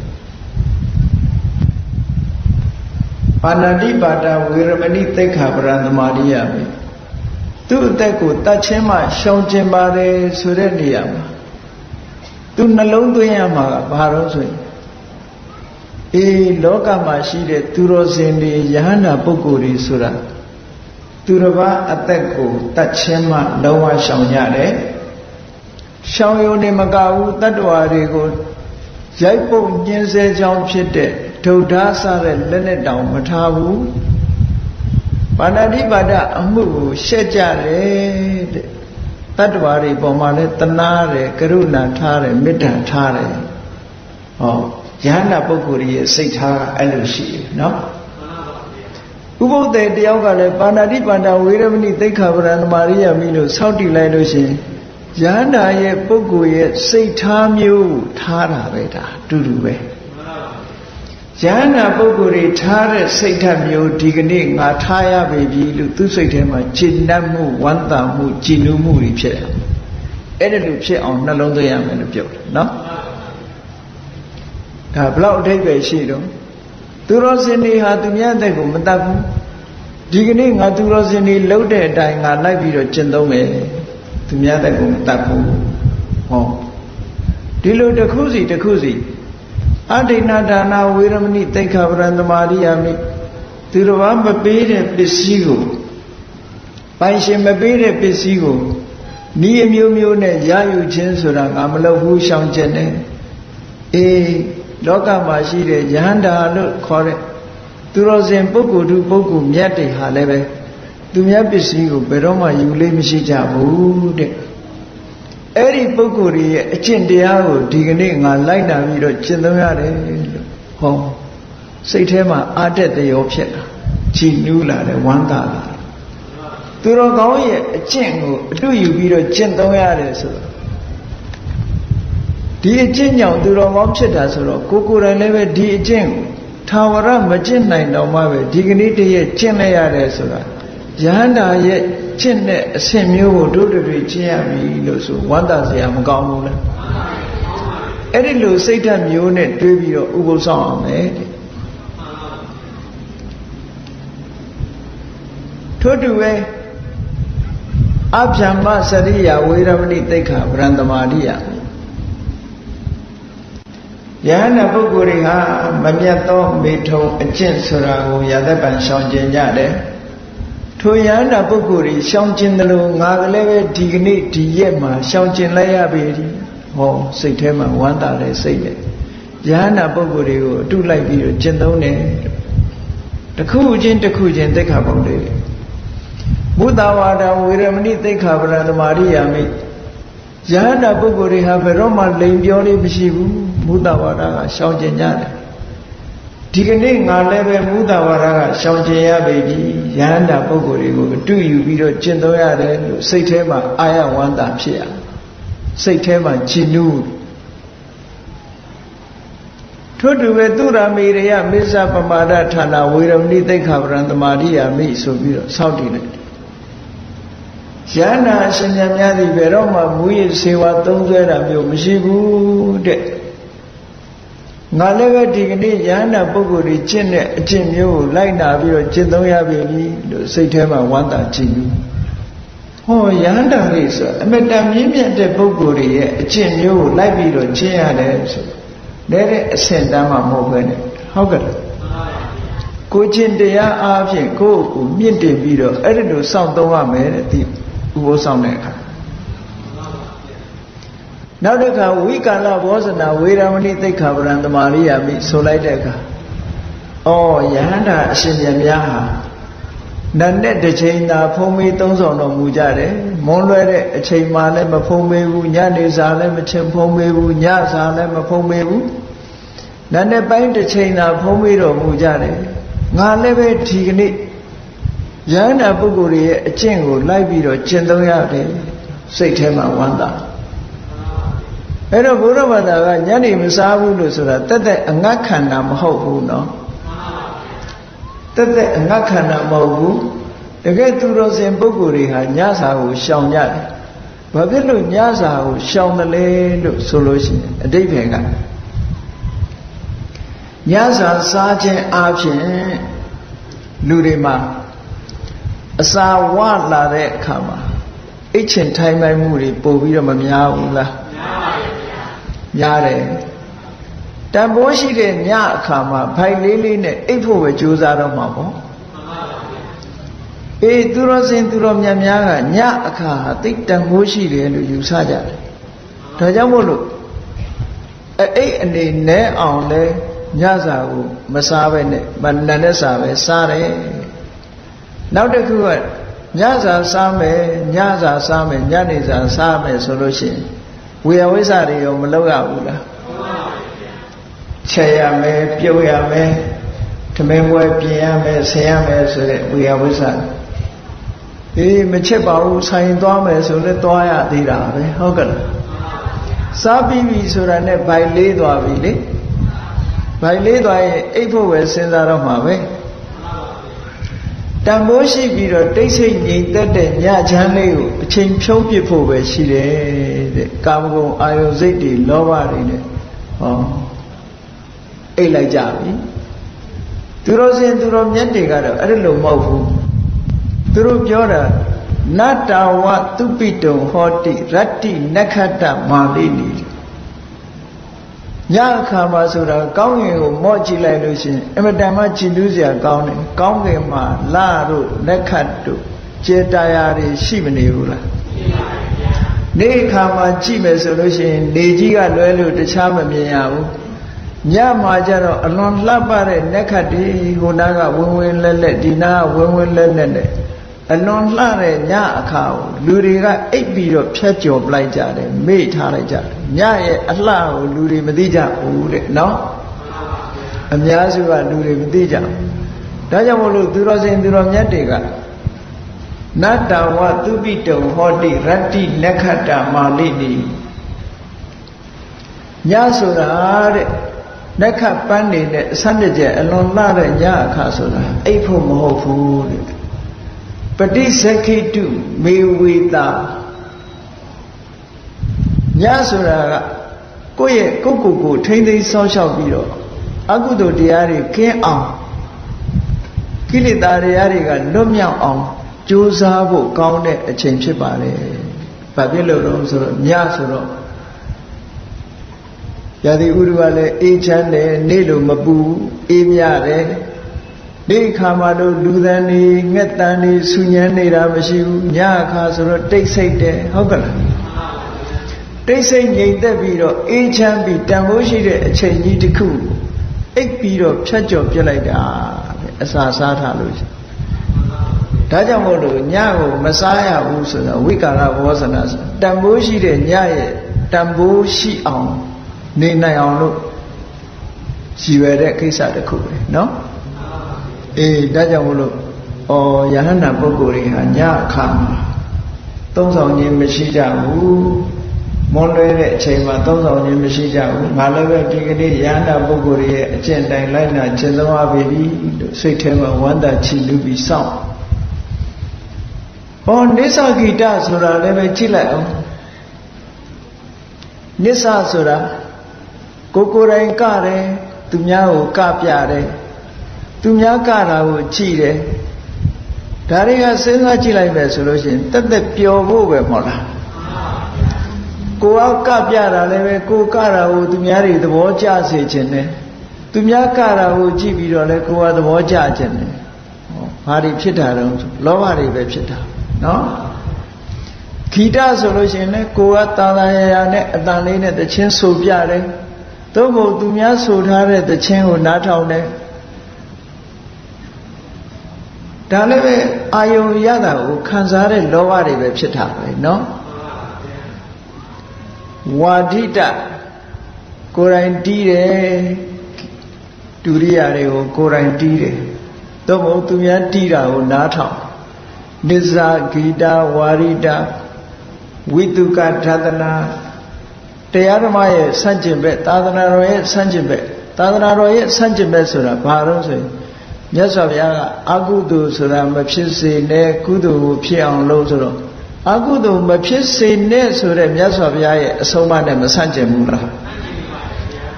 ပါဏာတိပါဒဝေရမဏိသိက္ခာပရသမารိယပဲသူ့အသက်ကိုတတ်ချင်းမှရှောင်ကျင်ပါတယ်ဆိုတဲ့နေရာမှာသူနှလုံးသွင်းရမှာကဘာလို့ဆိုရင်အေးလောကမှာရှိတဲ့သူတော်စင်တွေယဟန္တာပုဂ္ဂိုလ်တွေဆိုတာသူတစ်ပါးအသက်ကိုတတ်ချင်းမှလုံးဝရှောင်ကြတယ် ရှောင်ယုံနေမကဘူးတတ္တဝါတွေကိုရိုက်ပုတ်ညင်းဆဲကြောင်းဖြစ်တဲ့ဒုဒ္ဓဆတဲ့လက်နဲ့တောင်မထားဘူးပါဏာတိပါဒအမှုကိုရှက်ကြတယ်တဲ့တတ္တဝါတွေပေါ်မှာလဲတနာတယ်ကရုဏာထားတယ်မေတ္တာထားတယ်ဟောယန္တာပုဂ္ဂိုလ်ရဲ့စိတ်ထားအဲ့လိုရှိတယ်နော်ဥပုသ္တေတယောက်ကလည်းပါဏာတိပါဏဝေရမဏိသိက္ခာပရဏမာရိယမိလို့စောင့်တည်လိုက်လို့ရှိရင် ယန္တာရဲ့ပုဂ္ဂိုလ်ရဲ့စိတ်ထားမျိုးထားတာပဲဒါတူတူပဲယန္တာပုဂ္ဂိုလ်တွေထားတဲ့စိတ်ဓာတ်မျိုးဒီကနေ့ငါထားရပြီလို့သူစိတ်ထဲမှာจิตနှံ့မှုဝမ်းသာမှုကြည်နူးမှုတွေဖြစ်တယ်အဲ့ဒါလိုဖြစ်အောင်နှလုံးသွင်းရမယ်လို့ပြောတယ်နော်ဒါဘလောက်အထိပ္ပယ်ရှိတော့သူတော်စင်တွေဟာသူများတဲ့ကိုမတတ်ဘူးဒီကနေ့ငါသူတော်စင်တွေလှုပ်တဲ့အတိုင်းငါလိုက်ပြီးတော့ကျင့်သုံးမယ် သူများတဲ့ကိုမတတ်ဘူးဟောဒီလိုတစ်ခုစီတစ်ခုစီအဋိဏဒါနာဝေရမဏိတိခါပရံသမာရိယာမိသူတော်ဘာမပေးတဲ့ပစ္စည်းကိုပိုင်ရှင်မပေးတဲ့ပစ္စည်းကိုဤအမျိုးမျိုးနဲ့ရယူခြင်းဆိုတာငါမလုပ်ဘူးရှောင်ကျင်တယ်အေးလောကမှာရှိတဲ့ယဟန္တာလို့ခေါ်တဲ့သူတော်စင်ပုဂ္ဂိုလ်သူပုဂ္ဂိုလ်မြတ်တွေဟာလည်းပဲ သူမြတ်ပစ္စည်းကိုဘယ်တော့မှယူလေးမရှိကြဘူးတဲ့အဲ့ဒီပုဂ္ဂိုလ်ရဲ့အကျင့်တရားကိုဒီကနေ့ငါလိုက်နာပြီးတော့ကျင့်သုံးရတယ်လို့ဟောစိတ်ထဲမှာအာတက်တရောဖြစ်လာကြည်နူးလာတယ်ဝမ်းသာလာသူတော်ကောင်းရဲ့အကျင့်ကိုအတူယူပြီးတော့ကျင့်သုံးရတယ်ဆိုတော့ဒီအကျင့်ကြောင့်သူတော်ကောင်းဖြစ်တာဆိုတော့ကိုကိုယ်တိုင်လည်းပဲဒီအကျင့်ကိုထာဝရမကျင့်နိုင်တော့မှပဲဒီကနေ့တည်းရဲ့ကျင့်လိုက်ရတယ်ဆိုတာ ယဟန္တာရဲ့ကျင့်တဲ့အဆင့်မျိုးကိုတို့တွေကျင့်ရပြီလို့ဆိုဝမ်းသာစရာမကောင်းဘူးလားအဲ့ဒီလိုစိတ်ဓာတ်မျိုးနဲ့တွေးပြီးတော့ဥပုသ်ဆောင်အောင်မယ်ထို့တူပဲအဗျမ္မစရိယဝေရမဏိတိခာဗရံသမာရိယယဟနာပုဂ္ဂိုလ်တွေဟာမမြတ်သောမေထုံအကျင့်ဆိုတာကိုရသက်ပံရှောင်ကျင်ကြတယ် ထိုယဟနာပုဂ္ဂိုလ်တွေရှောင်ကျင်တယ်လို့ငါကလည်းပဲဒီကနေ့ဒီရက်မှာရှောင်ကျင်လိုက်ရပြီဟောစိတ်ထဲမှာဝမ်းသာတဲ့စိတ်နဲ့ယဟနာပုဂ္ဂိုလ်တွေကိုအတုလိုက်ပြီးတော့ကျင့်သုံးတယ်တခုချင်းတခုချင်းသိက္ခာပုဒ်တွေဘုဒ္ဓဝါဒဝေရမဏိသိက္ခာပရသမာရိယာမိယဟနာပုဂ္ဂိုလ်တွေဟာဘယ်တော့မှလိန်ပြောလေးမရှိဘူးမုဒ္ဒဝါဒကရှောင်ကျင်ကြတယ် ဒီကနေ့ငါလည်းပဲမုဒ္ဒဝါဒကရှောင်ကျင်ရပေပြီယဟန္တာပုဂ္ဂိုလ်တွေကိုအတူယူပြီးတော့ကျင့်သုံးရတယ်လို့စိတ်ထဲမှာအာရဝန္တာဖြစ်ရစိတ်ထဲမှာကြည်နူးထို့တူပဲသူရမေရယမစ္ဆပမာဒဌာနဝေရမဏိသိက္ခာပရံသမာရိယာမိဆိုပြီးတော့စောင့်တည်လိုက်ယန္နာအရှင်မြတ်များသည်ဘယ်တော့မှမူရစေဝါသုံးဆွဲတာမျိုးမရှိဘူးတဲ့ ငါလည်းပဲဒီကနေ့ယန္နာပုဂ္ဂိုလ်ကြီးကျင့်တဲ့အကျင့်မျိုးကိုလိုက်နာပြီးတော့ကျင့်သုံးရပြီလို့စိတ်ထဲမှာဝမ်းသာကြည်နူးဟောယန္တာလေးဆိုအမတန်မြင့်မြတ်တဲ့ပုဂ္ဂိုလ်ရဲ့အကျင့်မျိုးကိုလိုက်ပြီးတော့ကျင့်ရတယ်ဆိုလည်းတဲ့အဆင့်တန်းမှမဟုတ်ပဲနဲ့ဟုတ်ကဲ့ကိုချင်းတရားအားဖြင့်ကိုယ့်ကိုမြင့်တင်ပြီးတော့အဲ့ဒီလိုစောင့်သုံးရမယ်တဲ့ဒီဥပုသ်ဆောင်တဲ့အခါ နောက်တစ်ခါဝိကာလဘောဇနာဝေရမဏိသိက္ခာပရံသမာရိယာမိဆိုလိုက်တဲ့အခါဩယဟန္တာအရှင်မြတ်များဟာနတ်နဲ့တစ်ချိန်သာဖုံးမေးသုံးဆောင်တော်မူကြတယ်မွန်းလွဲတဲ့အချိန်မှလည်းမဖုံးမေးဘူးညနေစာလည်းမချင်ဖုံးမေးဘူးညစာလည်းမဖုံးမေးဘူးနတ်နဲ့ပိုင်းတစ်ချိန်သာဖုံးမေးတော်မူကြတယ်ငါလည်းပဲဒီကနေ့ယန္တာပုဂ္ဂိုလ်ရဲ့အကျင့်ကိုလိုက်ပြီးတော့ကျင့်သုံးရတယ်စိတ်ထဲမှာဝမ်းသာ အဲ့တော့ဘုရားဘာသာကညနေမစားဘူးလို့ဆိုတာတက်တက်အငတ်ခန္ဓာမဟုတ်ဘူးနော်တက်တက်အငတ်ခန္ဓာမဟုတ်ဘူးတကယ်သူတော်စင်ပုဂ္ဂိုလ်တွေဟာညစာကိုရှောင်ကြတယ်ဘာဖြစ်လို့ညစာကိုရှောင်တယ်လဲလို့ဆိုလို့ရှိရင်အတိတ်ဘယ်ကညစာစားခြင်းအပြင်လူတွေမှာအစာဝလာတဲ့အခါမှာအိတ်ချင်ထိုင်ပိုင်မှုတွေပို့ပြီးတော့မများဘူးလား များတယ်တန်ဖိုးရှိတဲ့ညအခါမှာဖိုင်လေးလေးနဲ့အိတ်ဖို့ပဲကြိုးစားတော့မှာပေါ့အေးသူတော်စင်သူတော်မြတ်များကညအခါဟာတိတ်တန်ဖိုးရှိတယ်လို့ယူဆကြတယ်ဒါကြောင့်မို့လို့ညအဲအိတ်အနေနဲ့အောင်လဲညစာကိုမစားပဲနဲ့မနန်နဲ့စားပဲစားတယ်နောက်တစ်ခုကညစာစားမယ်ညစာစားမယ်ညနေစာစားမယ်ဆိုလို့ရှိရင် ဝေယဝိဆတွေရောမလုပ်ရဘူးလားချက်ရမယ်ပြုတ်ရမယ်ထမင်းပွဲပြင်ရမယ်ဆင်ရမယ်ဆိုတဲ့ဝေယဝိဆအေးမချက်ပါဘူးဆိုင်သွားမယ်ဆိုလည်းသွားရသေးတာပဲဟုတ်ကဲ့စားပြီးပြီဆိုတာနဲ့ဗိုက်လေးသွားပြီလေဗိုက်လေးသွားရင်အိတ်ဖို့ပဲစဉ်းစားတော့မှာပဲ တန်ဖိုးရှိပြီးတော့တိတ်ဆိတ်ငြိမ်သက်တဲ့ညချမ်းလေးကိုအချိန်ဖြုံးပစ်ဖို့ပဲရှိတယ်တဲ့ကာမဂုဏ်အာယုစိတ်တွေလောဘတွေနဲ့ဟောအိတ်လိုက်ကြပြီသူတို့စဉ်သူတို့မျက်တွေကတော့အဲ့လိုမဟုတ်ဘူးသူတို့ပြောတာနတ္တဝသူပိတုံဟောတိရတ္တိနက္ခတ္တမာလိနီ ညအခါမှာဆိုတာကောင်းကင်ကိုမော့ကြည့်လိုက်လို့ရှိရင်အမတန်မှကြည်လူးစရာကောင်းတယ်ကောင်းကင်မှာလာတို့လက်ခတ်တို့ကျေတရားတွေရှိမနေဘူးလားနေအခါမှာကြည့်မယ်ဆိုလို့ရှိရင်နေကြီးကလွဲလို့တခြားမမြင်ရဘူးညမှာကျတော့အလွန်လှပတဲ့နက်ခတ်ဒီဟိုနားကဝင်းဝင်းလက်လက်ဒီနားကဝင်းဝင်းလက်လက်နဲ့ အလွန်လှတဲ့ညအခါကိုလူတွေကအိပ်ပြီးတော့ဖြတ်ကျော်ပလိုက်ကြတယ်မေ့ထားလိုက်ကြတယ်ညရဲ့အလှကိုလူတွေမသိကြဘူးတဲ့နော်အများစုကလူတွေမသိကြဘူးဒါကြောင့်မို့လို့သူတော်စင်သူတော်မြတ်တွေကနတ္တဝသူပိတုံဟောတိရတ္တိနက္ခတ္တမာလိနိညဆိုတာတဲ့နက္ခပန်းနေတဲ့အဆန်းတကျအလွန်လှတဲ့ညအခါဆိုတာအိပ်ဖို့မဟုတ်ဘူးတဲ့ ပฏิစခိတုမေဝေတာညဆိုတာကကိုယ့်ရဲ့ကိုယ့်ကိုယ်ကိုထိမ့်သိမ်းဆောင်းလျှောက်ပြီးတော့အကုသိုလ်တရားတွေကင်းအောင်ကိလေသာတရားတွေကလွတ်မြောက်အောင်ကြိုးစားဖို့ကောင်းတဲ့အချိန်ဖြစ်ပါလေ။ဘာဖြစ်လို့လဲဆိုတော့ညဆိုတော့ရာသီဥတုကလည်းအေးချမ်းတယ်နေ့လိုမပူအေးမြတယ် ဒီခါမှတော့လူသန်နေငှက်တန်နေဆူညံနေတာမရှိဘူးညအခါဆိုတော့တိတ်ဆိတ်တယ်ဟုတ်ကလားတိတ်ဆိတ်ငြိမ်သက်ပြီးတော့အေးချမ်းပြီးတန်ဖိုးရှိတဲ့အချိန်ကြီးတစ်ခုအိပ်ပြီးတော့ဖြတ်ကျော်ပြစ်လိုက်တာအစာစားထားလို့ဒါကြောင့်မို့လို့ညကိုမစားရဘူးဆိုတော့ဝိကာရဘောဇနာဆိုတန်ဖိုးရှိတဲ့ညရဲ့တန်ဖိုးရှိအောင်နေနိုင်အောင်လို့ရည်ရွယ်တဲ့ကိစ္စတစ်ခုပဲเนาะ အေးဒါကြောင့်မလို့ဩယဟန္တာပုဂ္ဂိုလ်တွေဟာညအခါမှာသုံးဆောင်ခြင်းမရှိကြဘူးမွန်လွဲတဲ့အချိန်မှာသုံးဆောင်ခြင်းမရှိကြဘူးငါလည်းပဲဒီကနေ့ယဟန္တာပုဂ္ဂိုလ်ရဲ့အကျင့်တိုင်းလိုက်နာကျင့်သုံးရပြီလို့စိတ်ထဲမှာဝမ်းသာချီလူပြီးစောင့်ဟောနိစ္စဂိတဆိုတာလည်းပဲကြည့်လိုက်အောင်နိစ္စဆိုတာကိုကိုယ်တိုင်ကတယ်သူများကိုကပြတယ် သူများကတာကိုကြည့်တယ်ဒါတွေကစဉ်းစားကြည့်လိုက်မယ်ဆိုလို့ရှိရင်တက်တက်ပျော်ဖို့ပဲမဟုတ်လားကိုကကပြတာလည်းပဲကိုကတာကိုသူများတွေသဘောကျစေခြင်းနဲ့သူများကတာကိုကြည့်ပြီးတော့လည်းကိုကသဘောကျခြင်းနဲ့ဟောဘာတွေဖြစ်တာတော့လောဘတွေပဲဖြစ်တာနော်ဂီတဆိုလို့ရှိရင်လည်းကိုကတာတာရရနဲ့အတန်လေးနဲ့တခြင်းဆိုပြတယ်သို့မဟုတ်သူများဆိုထားတဲ့တခြင်းကိုနားထောင်တယ် ဒါလည်းပဲအာယုံရတာကိုခံစားတဲ့လောဘတွေပဲဖြစ်တာပဲเนาะဝါဒိတကိုယ်တိုင်တီးတယ်ဒုရိယာတွေကိုကိုယ်တိုင်တီးတယ်သို့မဟုတ်သူများတီးတာကိုနားထောင်နိစ္စဂီတာဝါရိတဝိတုကသဒနာတရားဓမ္မရဲ့ဆန့်ကျင်ဘက်သာသနာတော်ရဲ့ဆန့်ကျင်ဘက်သာသနာတော်ရဲ့ဆန့်ကျင်ဘက်ဆိုတာဘာလို့ဆိုရင် မြတ်စွာဘုရားကအကုသိုလ်ဆိုတာမဖြစ်စေနဲ့ကုသိုလ်ကိုဖြစ်အောင်လုပ်ဆိုတော့အကုသိုလ်မဖြစ်စေနဲ့ဆိုတဲ့မြတ်စွာဘုရားရဲ့အဆုံးအမနဲ့မဆန့်ကျင်ဘူးလား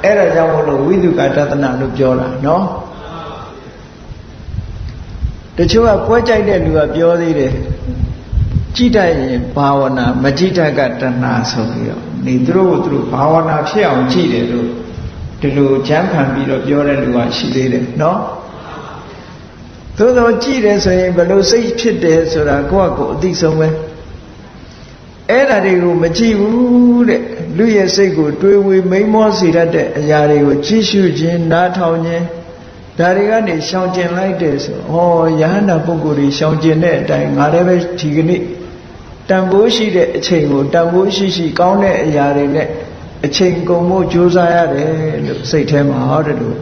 အဲ့ဒါကြောင့်မလို့ဝိသုကတသနာလို့ပြောတာနော်တချို့ကပွဲကြိုက်တဲ့လူကပြောသေးတယ်ကြည်တတ်ရင်ဘာဝနာမကြည်တတ်ကတဏှာဆိုပြီးတော့နေသူတို့ကသူတို့ဘာဝနာဖြစ်အောင်ကြည်တယ်လို့ဒီလိုချမ်းခံပြီးတော့ပြောတဲ့လူကရှိသေးတယ်နော် သို့သောကြည်တယ်ဆိုရင်ဘယ်လိုစိတ်ဖြစ်တယ်ဆိုတာကိုယ့်အကိုအသိဆုံးပဲအဲ့ဒါတွေကိုမကြည့်ဘူးတဲ့လူရဲ့စိတ်ကိုတွေးဝေမိန်မောစေတတ်တဲ့အရာတွေကိုကြည့်ရှုခြင်းနားထောင်ခြင်းဒါတွေကနေရှောင်ကျင်လိုက်တယ်ဆိုဩယဟန္တာပုဂ္ဂိုလ်တွေရှောင်ကျင်တဲ့အတိုင်းငါလည်းပဲဒီကနေ့တန်ဖိုးရှိတဲ့အချိန်ကိုတန်ဖိုးရှိရှိကောင်းတဲ့အရာတွေနဲ့အချိန်ကုန်ဖို့ကြိုးစားရတယ်လို့စိတ်ထဲမှာဟောတယ်လို့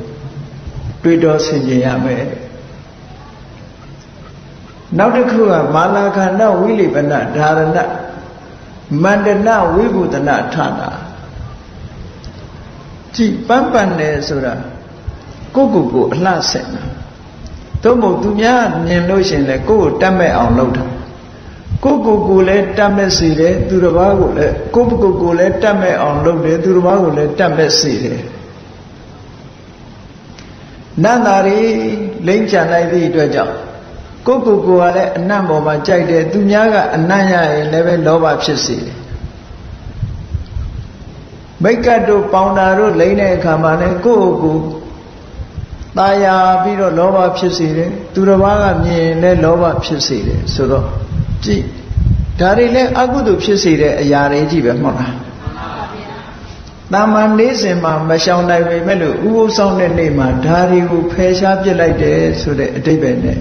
တွေးတော်ဆင်ခြင်ရမယ် နောက်တစ်ခုကမာလာခန္ဓဝိလိပနဓာရဏမန္တနဝိဘုဒနာထတာကြည်ပန်းပန်းတယ်ဆိုတာကိုကိုကိုအလှဆင်တာသို့မဟုတ်သူများမြင်လို့ရှင်လေကိုကိုတတ်မဲ့အောင်လုပ်တာကိုကိုကိုလည်းတတ်မဲ့စေတယ်သူတစ်ပါးကိုလည်းကိုကိုကိုလည်းတတ်မဲ့အောင်လုပ်တယ်သူတစ်ပါးကိုလည်းတတ်မဲ့စေတယ်နန္တာရီလိမ့်ချလိုက်သည့်အတွက်ကြောင့် ကိုကိုကိုကလည်းအနံ့ပေါ်မှာကြိုက်တယ်သူများကအနံ့ရရင်လည်းပဲလောဘဖြစ်စေတယ်မိတ်ကတ်တို့ပေါင်တာတို့လိမ့်တဲ့အခါမှာလည်းကိုကိုကိုตายာပြီးတော့လောဘဖြစ်စေတယ်သူတစ်ပါးကမြင်လည်းလောဘဖြစ်စေတယ်ဆိုတော့ကြည့်ဒါတွေလည်းအကုသိုလ်ဖြစ်စေတဲ့အရာတွေကြီးပဲမဟုတ်လားတာမန်နေ့စဉ်မှာမရှောင်နိုင်ပေမဲ့လို့ဥပုသ်ဆောင်တဲ့နေ့မှာဓာတွေကိုဖယ်ရှားပြစ်လိုက်တယ်ဆိုတဲ့အတိပ္ပယ်နဲ့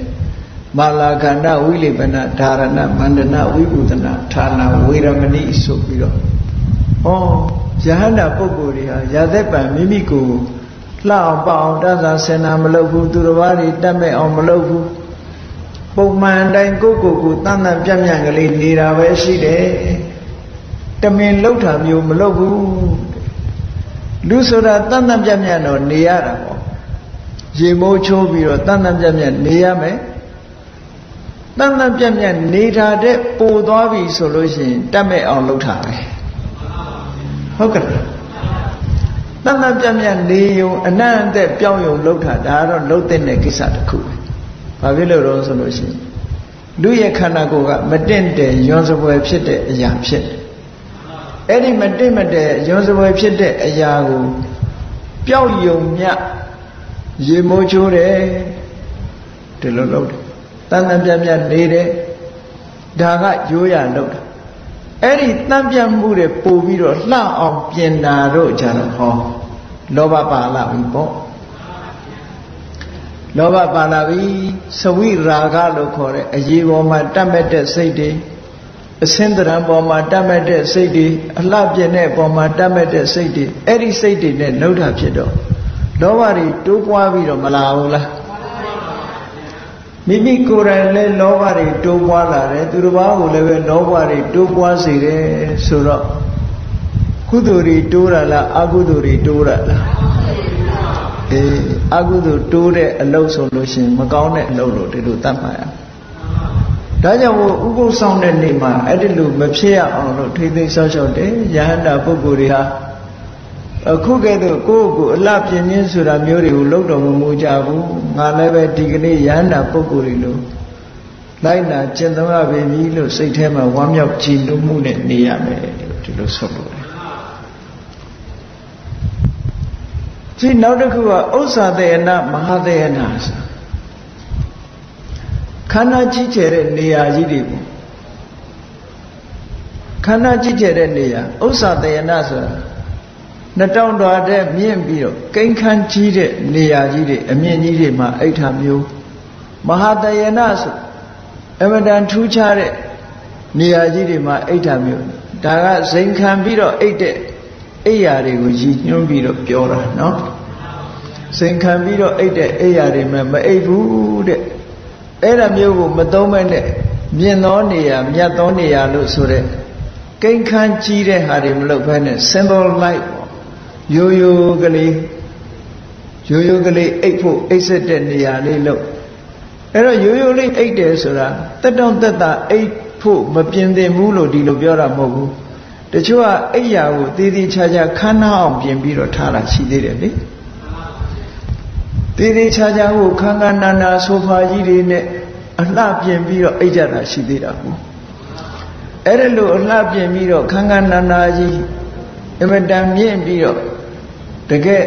မာလာခန္ဓဝိလိပနဓာရဏမန္တနာဝိပုဒနာဌာနဝေရမဏိဆိုပြီးတော့ဩယဟန္တာပုဂ္ဂိုလ်တွေဟာရသက်ပံမိမိကိုယ်လှအောင်ပအောင်တသဆင်နာမလုပ်ဘူးသူတစ်ပါးတွေတတ်မဲ့အောင်မလုပ်ဘူးပုံမှန်တိုင်းကိုယ့်ကိုယ်ကိုတန်တန်ပြတ်ပြတ်ကလေးနေတာပဲရှိတယ်တမင်လှုပ်တာမျိုးမလုပ်ဘူးလူဆိုတာတန်တန်ပြတ်ပြတ်တော့နေရတာပေါ့ရေမိုးချိုးပြီးတော့တန်တန်ပြတ်ပြတ်နေရမယ် တန်တန်ပြတ်ပြတ်နေတာတဲ့ပိုသွားပြီဆိုလို့ရှိရင်တတ်မဲ့အောင်လှုပ်တာပဲဟုတ်ကဲ့တန်တန်ပြတ်ပြတ်နေယုံအနန္တပြောင်းယုံလှုပ်တာဒါကတော့လှုပ်တဲ့ကိစ္စတစ်ခုပဲဘာဖြစ်လို့တော့ဆိုလို့ရှိရင်လူရဲ့ခန္ဓာကိုယ်ကမတင့်တယ်ယွန်စပွဲဖြစ်တဲ့အရာဖြစ်တယ်အဲ့ဒီမတင့်မတဲ့ယွန်စပွဲဖြစ်တဲ့အရာကိုပျောက်ယုံမြရေမိုးချိုးတယ်ဒီလိုလုပ်တယ် တန်တန်ပြတ်ပြတ်နေတယ်ဒါကရိုးရလုပ်တာအဲ့ဒီတန်ပြတ်မှုတွေပို့ပြီးတော့လှအောင်ပြင်တာတို့ကြတော့ဟောလောဘပါလာပြီပေါ့လောဘပါလာပြီသဝိရာဂလို့ခေါ်တဲ့အရေးပေါ်မှာတတ်မဲ့တဲ့စိတ်တွေအစင်းတရံပေါ်မှာတတ်မဲ့တဲ့စိတ်တွေအလှပြင်းတဲ့ပေါ်မှာတတ်မဲ့တဲ့စိတ်တွေအဲ့ဒီစိတ်တွေနဲ့နှုတ်တာဖြစ်တော့လောဘတွေတိုးပွားပြီးတော့မလာဘူးလား မိမိကိုယ်တိုင်လည်းလောဘတွေတိုးပွားလာတယ်သူတစ်ပါးကိုလည်းပဲလောဘတွေတိုးပွားစေတယ်ဆိုတော့ကုသိုလ်တွေတိုးတာလားအကုသိုလ်တွေတိုးတာလားအေးအကုသိုလ်တိုးတဲ့အလုပ်ဆိုလို့ရှိရင်မကောင်းတဲ့အလုပ်လို့ဒီလိုတတ်မှတ်ရဒါကြောင့်မို့ဥပုသ်ဆောင်တဲ့နေ့မှာအဲ့ဒီလိုမဖြစ်ရအောင်လို့ထိသိမ်းဆောက်ရှောက်တယ်ယဟန္တာပုဂ္ဂိုလ်တွေဟာ အခုကဲ့သို့ကိုယ့်ကိုယ်အလှပြင်းခြင်းဆိုတာမျိုးတွေကိုလုံးတော်မမူကြဘူးငါလည်းပဲဒီကနေ့ယဟန္တာပုဂ္ဂိုလ်တွေလို့လိုက်နာကျင့်သုံးရပြီလို့စိတ်ထဲမှာဝမ်းမြောက်ကြည်နူးမှုနဲ့နေရမယ်ဒီလိုဆိုလို့ဒီနောက်တစ်ခုကဥစ္စာတေယနာမဟာတေယနာဆိုခန္ဓာကြီးကျယ်တဲ့နေရာကြီးတွေပေါ့ခန္ဓာကြီးကျယ်တဲ့နေရာဥစ္စာတေယနာဆိုတာ နှစ်တောင်တော်တဲ့မြင့်ပြီးတော့ကိန်းခန်းကြီးတဲ့နေရာကြီးတွေအမြင့်ကြီးတွေမှာအိဋ္ဌာမျိုးမဟာတယနာဆိုအမတန်ထူးခြားတဲ့နေရာကြီးတွေမှာအိဋ္ဌာမျိုးဒါကဇိမ်ခံပြီးတော့အိတ်တဲ့အိယာတွေကိုရည်ညွှန်းပြီးတော့ပြောတာနော်ဇိမ်ခံပြီးတော့အိတ်တဲ့အိယာတွေမှာမအိတ်ဘူးတဲ့အဲ့ဒါမျိုးကိုမသုံးမဲ့နဲ့မြင့်သောနေရာမြတ်သောနေရာလို့ဆိုတဲ့ကိန်းခန်းကြီးတဲ့ဟာတွေမလုပ်ဘဲနဲ့ symbol light ပေါ့ ရိုးရိုးကလေးရိုးရိုးကလေးအိတ်ဖို့အိတ်ဆက်တဲ့နေရာလေးလို့အဲ့တော့ရိုးရိုးလေးအိတ်တယ်ဆိုတာတက်တောင့်တက်တာအိတ်ဖို့မပြင်းသင့်ဘူးလို့ဒီလိုပြောတာမဟုတ်ဘူးတချို့ကအိတ်ရာကိုတည်တည်ချာချာခန်းနာအောင်ပြင်ပြီးတော့ထားတာရှိသေးတယ်လေတည်တည်ချာချာကိုခန်းခန်းနာနာဆိုဖာကြီးတွေနဲ့အလှပြင်ပြီးတော့အိတ်ကြတာရှိသေးတာဟုတ်အဲ့ဒါလို့အလှပြင်ပြီးတော့ခန်းခန်းနာနာကြီးအမတန်မြင့်ပြီးတော့ တကယ်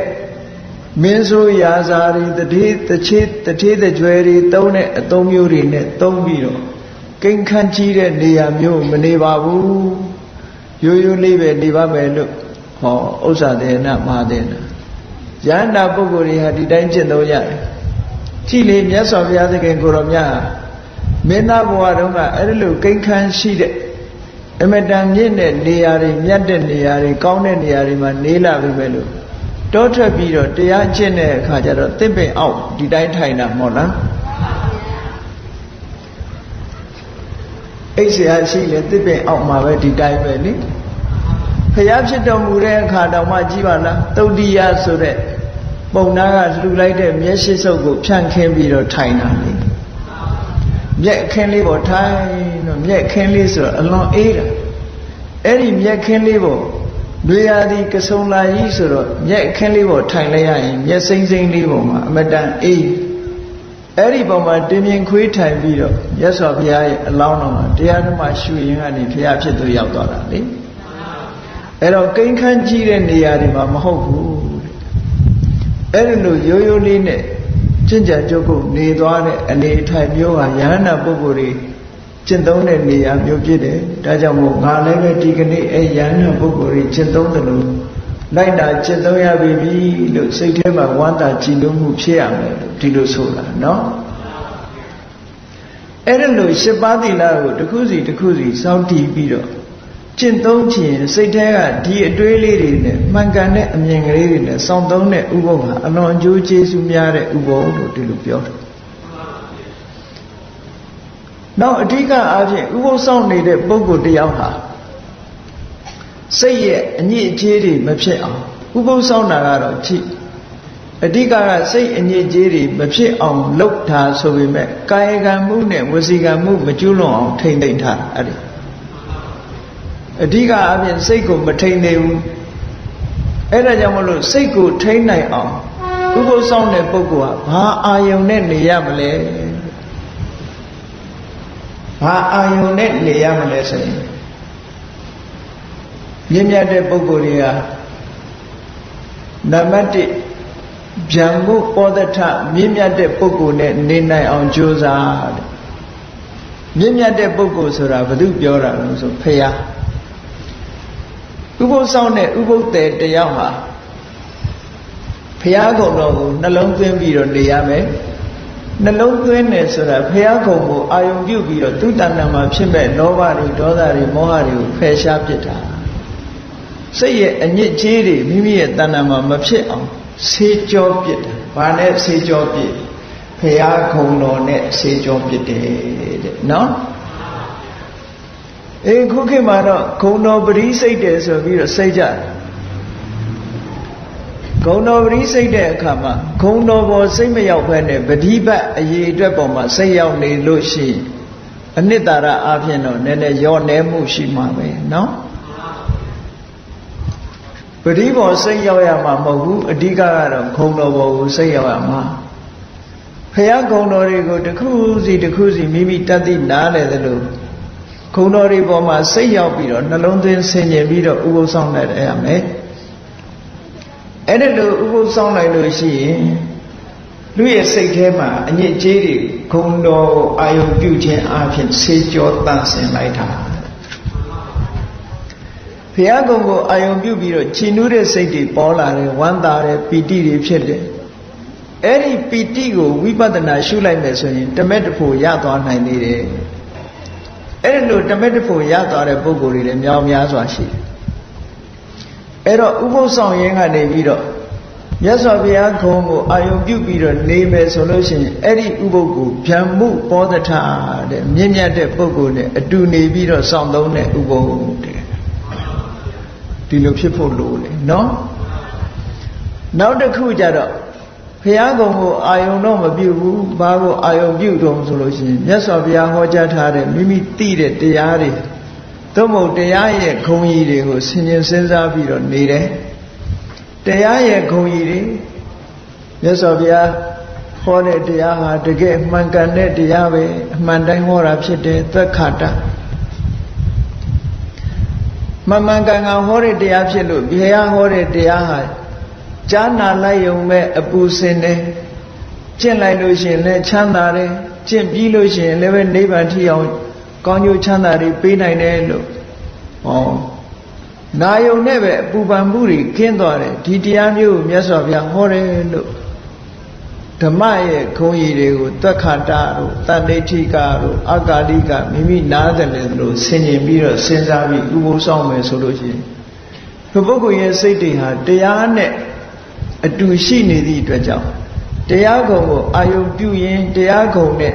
မင်းဆိုရာဇာတွေတတိတချေတတိတကြွယ်တွေသုံးတဲ့အသုံးမျိုးတွေနဲ့သုံးပြီးတော့ကိန်းခန့်ကြီးတဲ့နေရာမျိုးမနေပါဘူးရိုးရိုးလေးပဲနေပါမယ်လို့ဟောဥစ္စာဒေနမဟာဒေနယန္တာပုဂ္ဂိုလ်တွေဟာဒီတိုင်းကျင့်သုံးရတယ်ကြည်လေမြတ်စွာဘုရားသခင်ကိုရောမြတ်မင်းသားဘဝတုန်းကအဲ့ဒီလိုကိန်းခန်းရှိတဲ့အမတန်မြင့်တဲ့နေရာတွေမြတ်တဲ့နေရာတွေကောင်းတဲ့နေရာတွေမှာနေလာပြီပဲလို့ တောထွက်ပြီးတော့တရားကျင့်တဲ့အခါကျတော့တစ်ပင်အောက်ဒီတိုင်းထိုင်တာမဟုတ်လားအိတ်ဆရာရှိလေတစ်ပင်အောက်မှာပဲဒီတိုင်းပဲလေဖျားဖြစ်တော်မူတဲ့အခါတောင်မှကြည်ပါလားတုတ်တိယဆိုတဲ့ပုံနာကလှူလိုက်တဲ့မျက်ရှိစုပ်ကိုဖြန့်ခင်းပြီးတော့ထိုင်တာလေမျက်ခင်းလေးပေါ်ထိုင်တော့မျက်ခင်းလေးဆိုတော့အလွန်အေးတာအဲ့ဒီမျက်ခင်းလေးပေါ် တွေရာဒီကဆုံလာကြီးဆိုတော့မျက်ခင်းလေးပေါ်ထိုင်လိုက်ရရင်မျက်စိမ့်စိမ့်လေးပေါ်မှာအမတန်အေးအဲ့ဒီပုံမှာတင်းမြင်ခွေးထိုင်ပြီးတော့မြတ်စွာဘုရားရဲ့အလောင်းတော်မှာတရားဓမ္မရှုရင်းကနေဘုရားဖြစ်သူရောက်သွားတာလေအဲ့တော့ကိန်းခန်းကြီးတဲ့နေရာတွေမှာမဟုတ်ဘူးတဲ့အဲ့ဒီလိုရိုးရိုးလေးနဲ့ကျင့်ကြံကြုတ်ကုတ်နေသွားတဲ့အနေအထိုင်မျိုးဟာယဟန္တာပုဂ္ဂိုလ်တွေ ကျင့်သုံးတဲ့နေရာမျိုးဖြစ်တယ်ဒါကြောင့်မို့ငါလည်းပဲဒီကနေ့အဲယဟန္တာပုဂ္ဂိုလ်တွေကျင့်သုံးတယ်လို့လိုက်တာကျင့်သုံးရပြီလို့စိတ်ထဲမှာဝမ်းသာကြည်နူးမှုဖြစ်ရမယ်လို့ဒီလိုဆိုတာနော်အဲ့ဒါလို့ရှစ်ပါးသီလကိုတစ်ခုစီတစ်ခုစီစောင့်တည်ပြီးတော့ကျင့်သုံးခြင်းစိတ်ထဲကဒီအတွေးလေးတွေနဲ့မှန်ကန်တဲ့အမြင်ကလေးတွေနဲ့စောင့်သုံးတဲ့ဥပုပ်ဟာအလွန်အကျိုးကျေးဇူးများတဲ့ဥပုပ်လို့ဒီလိုပြောတယ် နောက်အဓိကအားဖြင့်ဥပုပ်ဆောင်နေတဲ့ပုဂ္ဂိုလ်တယောက်ဟာစိတ်ရဲ့အညစ်အကြေးတွေမဖြစ်အောင်ဥပုပ်ဆောင်တာကတော့ကြည့်အဓိကကစိတ်အညစ်အကြေးတွေမဖြစ်အောင်လုပ်တာဆိုပေမဲ့ကာယကံမှုနဲ့ဝစီကံမှုမကျွလွန်အောင်ထိမ့်သိမ့်ထားအဲ့ဒီအဓိကအပြင်စိတ်ကိုမထိန်နေဘူးအဲ့ဒါကြောင့်မလို့စိတ်ကိုထိန်းနိုင်အောင်ဥပုသ်ဆောင်တဲ့ပုဂ္ဂိုလ်ဟာဘာအာယုန်နဲ့နေရမလဲ ဘာအာယုန်နဲ့နေရမလဲဆိုရင်မြင့်မြတ်တဲ့ပုဂ္ဂိုလ်တွေဟာနံပါတ်1ဗျံမှုပောဒထမြင့်မြတ်တဲ့ပုဂ္ဂိုလ်နဲ့နေနိုင်အောင်ကြိုးစားတဲ့မြင့်မြတ်တဲ့ပုဂ္ဂိုလ်ဆိုတာဘု து ပြောတာလို့ဆိုဖရာဥပုသ်ဆောင်တဲ့ဥပုသ်တဲ့တယောက်ဟာဖရာကုံတော်ကိုနှလုံးသွင်းပြီးတော့နေရမယ် နှလုံးသွင်းတယ်ဆိုတာဖရာကုံကိုအာယုံပြုပြီးတော့သူတဏ္ဍာမှာဖြစ်မဲ့လောဘတွေဒေါသတွေမောဟတွေကိုဖယ်ရှားပစ်တာစိတ်ရဲ့အညစ်အကြေးတွေမိမိရဲ့တဏ္ဍာမှာမဖြစ်အောင်ဆေးကြောပစ်တယ်။ဘာနဲ့ဆေးကြောပစ်ဖရာခုံတော်နဲ့ဆေးကြောပစ်တယ်တဲ့နော်။အေးခုခေတ်မှာတော့ဂုံတော်ပရိစိတ်တယ်ဆိုပြီးတော့စိတ်ကြတယ် ဂုံတော်ပရိစိတ်တဲ့အခါမှာဂုံတော်ပေါ်စိတ်မရောက်ဘဲနဲ့ပฏิပတ်အရေးအတွက်ပေါ်မှာစိတ်ရောက်နေလို့ရှိရင်အနှစ်သာရအဖြစ်တော့နည်းနည်းရောနေမှုရှိမှာပဲเนาะပฏิဘောစိတ်ရောက်ရမှာမဟုတ်ဘူးအဓိကကတော့ဂုံတော်ပေါ်ကိုစိတ်ရောက်ရမှာဖះဂုံတော်တွေကိုတစ်ခုစီတစ်ခုစီမိမိတတ်သိနားလဲသလိုခုံတော်တွေပေါ်မှာစိတ်ရောက်ပြီးတော့နှလုံးသွင်းဆင်ញင်ပြီးတော့ဥပုသ်ဆောင်လိုက်ရမယ် အဲ့ဒါလိုဥပုသ်ဆောင်လိုက်လို့ရှိရင်လူရဲ့စိတ်ထဲမှာအညစ်အကြေးတွေခုံတော်ကိုအာယုပြုခြင်းအပြင်ဆေးကြောတန့်စင်လိုက်တာဘုရားကုံကိုအာယုပြုပြီးတော့ခြင်နူးတဲ့စိတ်တွေပေါ်လာတယ်ဝမ်းသာတယ်ပီတိတွေဖြစ်တယ်အဲ့ဒီပီတိကိုဝိပဿနာရှုလိုက်မယ်ဆိုရင်တမက်တဖို့ရသွားနိုင်သေးတယ်အဲ့ဒီလိုတမက်တဖို့ရသွားတဲ့ပုံကိုယ်တွေလည်းများများစွာရှိတယ် အဲ့တော့ဥပုသ်ဆောင်ရင်းကနေပြီးတော့မြတ်စွာဘုရားခုံကိုအာယုံပြုပြီးတော့နေမယ်ဆိုလို့ရှိရင်အဲ့ဒီဥပုပ်ကိုဗျံမှုပောဒထတဲ့မြင့်မြတ်တဲ့ပုဂ္ဂိုလ်နဲ့အတူနေပြီးတော့စောင့်သုံးတဲ့ဥပုပ်တဲ့ဒီလိုဖြစ်ဖို့လိုတယ်နော်နောက်တစ်ခုကြတော့ဘုရားကုံကိုအာယုံတော့မပြုဘူးဘာကိုအာယုံပြုတော့ဆိုလို့ရှိရင်မြတ်စွာဘုရားဟောကြားထားတဲ့မိမိသိတဲ့တရားတွေ သို့မဟုတ်တရားရဲ့ဂုံကြီးတွေကိုဆင်ញင်စဉ်းစားပြီးတော့နေတယ်တရားရဲ့ဂုံကြီးတွေမြတ်စွာဘုရားဟောတဲ့တရားဟာတကယ်မှန်ကန်တဲ့တရားပဲအမှန်တိုင်းဟောတာဖြစ်တယ်သက်ခတာမမှန်ကန်ကန်ဟောတဲ့တရားဖြစ်လို့ဘုရားဟောတဲ့တရားဟာကြားနာလိုက်ရုံပဲအပူစင်တယ်ကျင့်လိုက်လို့ရှိရင်လည်းချမ်းသာတယ်ကျင့်ပြီးလို့ရှိရင်လည်းပဲနိဗ္ဗာန်ထိအောင် ကောင်းကျိုးချမ်းသာတွေပေးနိုင်တယ်လို့ဟောနာယုံနဲ့ပဲအပူပန်မှုတွေခင်းသွားတယ်ဒီတရားမျိုးကိုမြတ်စွာဘုရားဟောတယ်လို့ဓမ္မရဲ့ခုံးရည်တွေကိုသွက်ခါတာတို့တန်ဋိဋ္ဌိကတို့အကာလိကမိမိနားတယ်လို့ဆင်ញင်ပြီးတော့စဉ်းစားပြီးဥပုသ်ဆောင်မယ်ဆိုလို့ရှိရင်ဒီပုဂ္ဂိုလ်ရဲ့စိတ်တွေဟာတရားနဲ့အတူရှိနေသည့်အတွက်ကြောင့်တရားကုံကိုအာယုပြုရင်တရားကုံနဲ့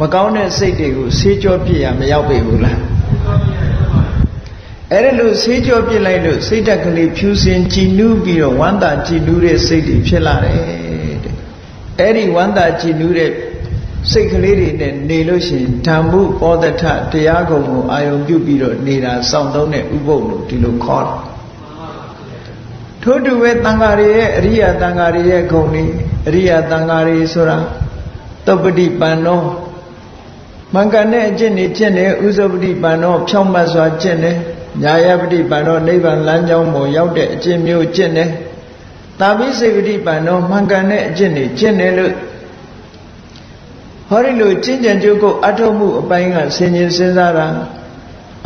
မကောင်းတဲ့စိတ်တွေကိုဆေးကြောပြစ်ရမရောက်ပေဘူးလားအဲ့ဒါလို့ဆေးကြောပြစ်လိုက်လို့စိတ်ဓာတ်ကလေးဖြူစင်ကြည်နူးပြီးတော့ဝမ်းသာကြည်နူးတဲ့စိတ်တွေဖြစ်လာတယ်တဲ့အဲ့ဒီဝမ်းသာကြည်နူးတဲ့စိတ်ကလေးတွေနဲ့နေလို့ရှိရင်ဓမ္မပောဒထတရားကုံကိုအာယုပြုပြီးတော့နေတာစောင့်သုံးတဲ့ဥပုပ်လို့ဒီလိုခေါ်တယ်ထို့တူပဲတန်ဃာတွေရဲ့အရိယာတန်ဃာတွေရဲ့ဂုဏ်တွေအရိယာတန်ဃာတွေဆိုတာသုပ္ပတိပန်နော မင်္ဂန်တဲ့အကျင့်တွေကျင့်တယ်ဥဇပတိပန်နောဖြောင့်မတ်စွာကျင့်တယ်ညာယပတိပန်နောနိဗ္ဗာန်လမ်းကြောင်းပေါ်ရောက်တဲ့အကျင့်မျိုးကျင့်တယ်တာပိစေပတိပန်နောမင်္ဂန်တဲ့အကျင့်တွေကျင့်တယ်လို့ဟောဒီလိုကျင့်ကြံကြုတ်ကိုအထောက်မှုအပိုင်းကဆင်ញင်စဉ်းစားတာ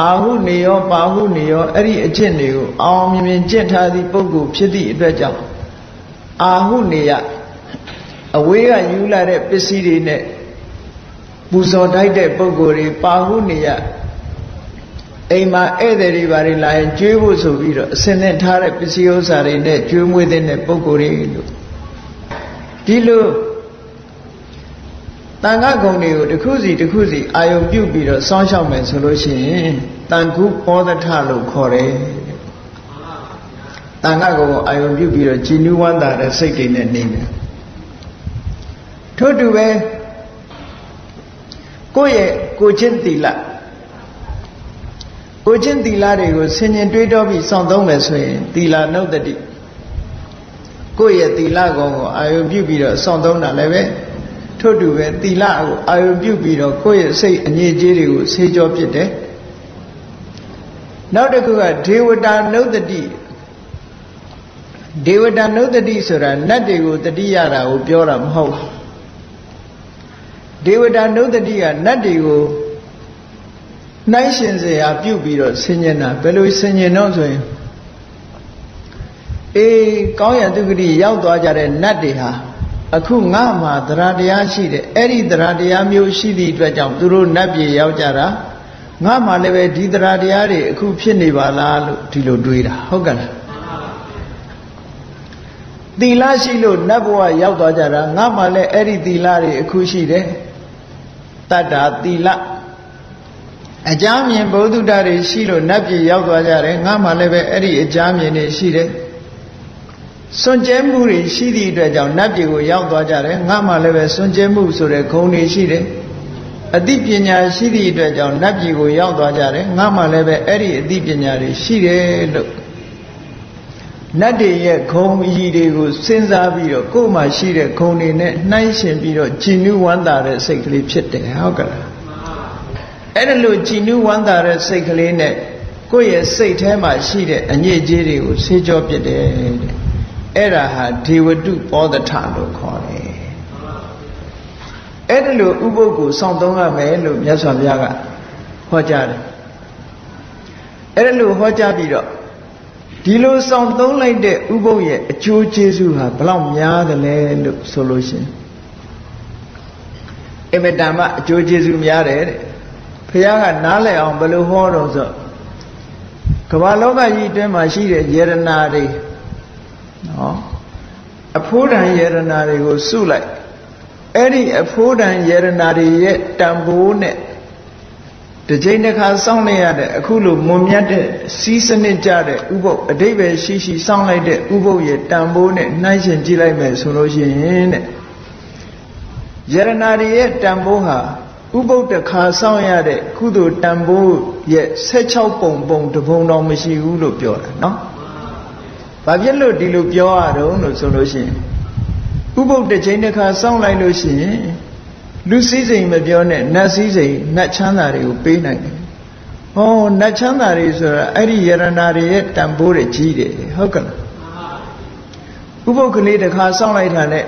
အာဟုနေရောပါဟုနေရောအဲ့ဒီအကျင့်တွေကိုအောင်မြင်မြင်ကျင့်ထားသည့်ပုဂ္ဂိုလ်ဖြစ်သည့်အတွက်ကြောင့်အာဟုနေရအဝေးကယူလာတဲ့ပစ္စည်းတွေနဲ့ ပူဇော်တိုက်တဲ့ပုဂ္ဂိုလ်တွေပါဟုနေရအိမ်မှာဧည့်သည်တွေဘာတွေလာရင်ကျွေးဖို့ဆိုပြီးတော့အစင်းနဲ့ထားတဲ့ပစ္စည်းဥစ္စာတွေနဲ့ကျွေးမွေးတဲ့ပုဂ္ဂိုလ်တွေလို့ဒီလိုတန်ခါဂုံတွေကိုတစ်ခုစီတစ်ခုစီအာယုံပြုတ်ပြီးတော့စောင်းရှောက်မယ်ဆိုလို့ရှိရင်တန်ခုပောဒထလို့ခေါ်တယ်တန်ခါဂုံကိုအာယုံပြုတ်ပြီးတော့ကြည်နူးဝမ်းသာတဲ့စိတ်တွေနဲ့နေတယ်ထို့တူပဲ ကိုယ့်ရဲ့ကိုချင်းတီလကိုချင်းတီလာတွေကိုဆင်ញင်တွေးတောပြီးစောင့်သုံးမယ်ဆိုရင်တီလာနှုတ်တတိကိုယ့်ရဲ့တီလာကုံကိုအာယုံပြုတ်ပြီးတော့စောင့်သုံးတာလည်းပဲထို့တူပဲသီလကိုအာရုံပြုပြီးတော့ကိုယ့်ရဲ့စိတ်အငြိကြေးတွေကိုဆေးကြောဖြစ်တယ်နောက်တစ်ခုကဒေဝတာနုဒတိဒေဝတာနုဒတိဆိုတာနတ်တွေကိုတတိရတာကိုပြောတာမဟုတ်ဘူး ဒေဝတာနုဒတိကနတ်တွေကိုနှိုင်းရှင်စရာပြုတ်ပြီးတော့ဆင်ញင်တာဘယ်လိုဆင်ញင်တော့ဆိုရင်အေးကောင်းရတုဂတိရောက်သွားကြတဲ့နတ်တွေဟာအခုငါမှာတရားတရားရှိတယ်အဲ့ဒီတရားတရားမျိုးရှိသည့်အတွက်ကြောင့်သူတို့နတ်ပြည်ရောက်ကြတာငါမှလည်းပဲဒီတရားတရားတွေအခုဖြစ်နေပါလားလို့ဒီလိုတွေးတာဟုတ်ကဲ့လားသီလရှိလို့နတ်ဘဝရောက်သွားကြတာငါမှလည်းအဲ့ဒီသီလတွေအခုရှိတယ် တတ္တာသီလအကြမ်းမြင်ဘုဒ္ဓတာတွေရှိလို့နတ်ပြည်ရောက်သွားကြတယ်ငါမှလည်းပဲအဲ့ဒီအကြမ်းမြင်တွေရှိတယ်စွန့်ကြဲမှုတွေရှိသည့်အတွက်ကြောင့်နတ်ပြည်ကိုရောက်သွားကြတယ်ငါမှလည်းပဲစွန့်ကြဲမှုဆိုတဲ့ဂုဏ်တွေရှိတယ်အသိပညာရှိသည့်အတွက်ကြောင့်နတ်ပြည်ကိုရောက်သွားကြတယ်ငါမှလည်းပဲအဲ့ဒီအသိပညာတွေရှိတယ်လို့ နတ်တွေရဲ့ဂုံအည်တွေကိုစဉ်းစားပြီးတော့ကိုယ်မှရှိတဲ့ဂုံတွေနဲ့နှိုင်းရှင်ပြီးတော့ကြည်နူးဝမ်းသာတဲ့စိတ်ကလေးဖြစ်တယ်ဟုတ်ကလားအဲ့ဒါလို့ကြည်နူးဝမ်းသာတဲ့စိတ်ကလေးနဲ့ကိုယ့်ရဲ့စိတ်ထဲမှာရှိတဲ့အညစ်အကြေးတွေကိုဆေးကြောပြစ်တယ်တဲ့အဲ့ဒါဟာဒေဝတုပောဒထလို့ခေါ်တယ်အဲ့ဒါလို့ဥပုပ်ကိုစောင့်သုံးရမယ်လို့မြတ်စွာဘုရားကဟောကြားတယ်အဲ့ဒါလို့ဟောကြားပြီးတော့ ဒီလိုစောင့်သုံးလိုက်တဲ့ဥပုပ်ရဲ့အကျိုးကျေးဇူးဟာဘလောက်များသလဲလို့ဆိုလို့ရှိရင်အမတန်မှအကျိုးကျေးဇူးများတယ်တဲ့ဘုရားကနားလည်အောင်ဘယ်လိုဟောတော့ဆိုကမ္ဘာလောကကြီးအတွင်းမှာရှိတဲ့ယရနာတွေနော်အဖိုးတန်ယရနာတွေကိုစုလိုက်အဲ့ဒီအဖိုးတန်ယရနာတွေရဲ့တန်ဖိုးနဲ့ တစ်ချိန်တစ်ခါစောင့်လိုက်ရတဲ့အခုလိုမွန်မြတ်တဲ့စီးစနစ်ကြတဲ့ဥပုပ်အတိတ်ပဲရှိရှိစောင့်လိုက်တဲ့ဥပုပ်ရဲ့တန်ဖိုးနဲ့နှိုင်းယှဉ်ကြည့်လိုက်မယ်ဆိုလို့ရှိရင်တဲ့ယရနာတွေရဲ့တန်ဖိုးဟာဥပုပ်တစ်ခါစောင့်ရတဲ့ကုသိုလ်တန်ဖိုးရဲ့16ပုံပုံတပုံတော်မရှိဘူးလို့ပြောတာနော်ဘာဖြစ်လို့ဒီလိုပြောရတော့လို့ဆိုလို့ရှိရင်ဥပုပ်တစ်ချိန်တစ်ခါစောင့်လိုက်လို့ရှိရင် လူစည်းစိမ်မပြောနဲ့နတ်စည်းစိမ်နတ်ချမ်းသာတွေကိုပေးနိုင်တယ်။ဟောနတ်ချမ်းသာတွေဆိုတာအဲ့ဒီယရနာတွေရဲ့တန်ဖိုးတွေကြီးတယ်ဟုတ်ကလား။ဥပုပ်ကလေးတစ်ခါစောင့်လိုက်တာနဲ့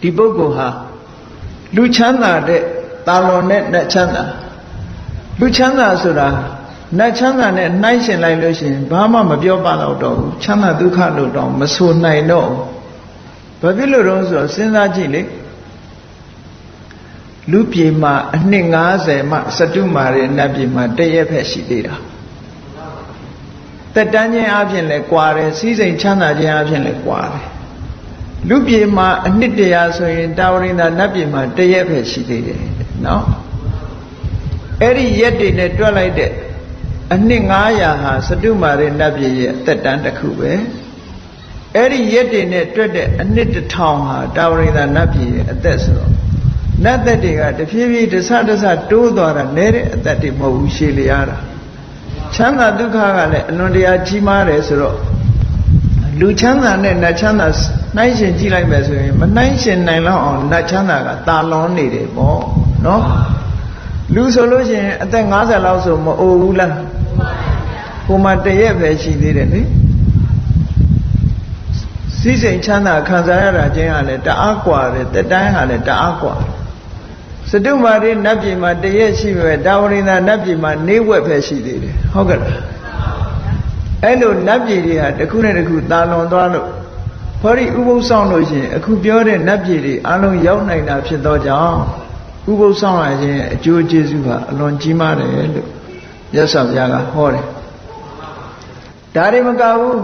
ဒီပုဂ္ဂိုလ်ဟာလူချမ်းသာတဲ့တာလွန်နဲ့နတ်ချမ်းသာလူချမ်းသာဆိုတာနတ်ချမ်းသာနဲ့နှိုင်းရှင်လိုက်လို့ရှိရင်ဘာမှမပြောပါတော့တော့ဘူးချမ်းသာဒုက္ခလို့တော့မဆိုနိုင်တော့ဘာဖြစ်လို့တော့ဆိုတော့စဉ်းစားကြည့်လေ လူပြေမှာအနှစ်90မှစတုမာရဲ့နတ်ပြေမှာတရက်ဖက်ရှိသေးတာတက်တန်းချင်းအပြင်လဲကွာတယ်စီးစိမ်ချမ်းသာခြင်းအပြင်လဲကွာတယ်လူပြေမှာအနှစ်တရာဆိုရင်တာဝရိန္ဒနတ်ပြေမှာတရက်ဖက်ရှိသေးတယ်နော်အဲ့ဒီရက်တွေနဲ့တွက်လိုက်တဲ့အနှစ်900ဟာစတုမာရိနတ်ပြည်ရဲ့တက်တန်းတစ်ခုပဲအဲ့ဒီရက်တွေနဲ့တွက်တဲ့အနှစ်1000ဟာတာဝရိန္ဒနတ်ပြည်ရဲ့အသက်ဆိုတော့ နတ်သက်တွေကတဖြည်းဖြည်းတဆတဆတိုးသွားတာနဲတဲ့အသက်တွေမဟုတ်ဘူးရှည်လျားတာချမ်းသာဒုက္ခကလည်းအလွန်တရာကြီးမားတယ်ဆိုတော့လူချမ်းသာနဲ့နတ်ချမ်းသာနှိုင်းရှင်ကြည့်လိုက်မယ်ဆိုရင်မနှိုင်းရှင်နိုင်လောက်အောင်နတ်ချမ်းသာကတာလွန်နေတယ်ပေါ့နော်လူဆိုလို့ရှိရင်အသက်50လောက်ဆိုမအိုဘူးလားဟိုမှာတရက်ပဲရှိသေးတယ်လေစီးစိမ်ချမ်းသာခံစားရတာချင်းကလည်းတအားกว่าတယ်တက်တိုင်းကလည်းတအားกว่า စတုမာရိနတ်ပြည်မှာတရက်ရှိပဲတာဝရိန္ဒနတ်ပြည်မှာနေဝက်ပဲရှိသေးတယ်ဟုတ်ကဲ့လားအဲ့လိုနတ်ပြည်တွေဟာတစ်ခုနဲ့တစ်ခုတာလွန်သွားလို့ဖောဒီဥပုသ်ဆောင်လို့ရှိရင်အခုပြောတဲ့နတ်ပြည်တွေအလုံးရောက်နိုင်တာဖြစ်သောကြောင့်ဥပုသ်ဆောင်ရခြင်းအကျိုးကျေးဇူးဟာအလွန်ကြီးမားတယ်လို့မြတ်စွာဘုရားကဟောတယ်ဒါတွေမကဘူး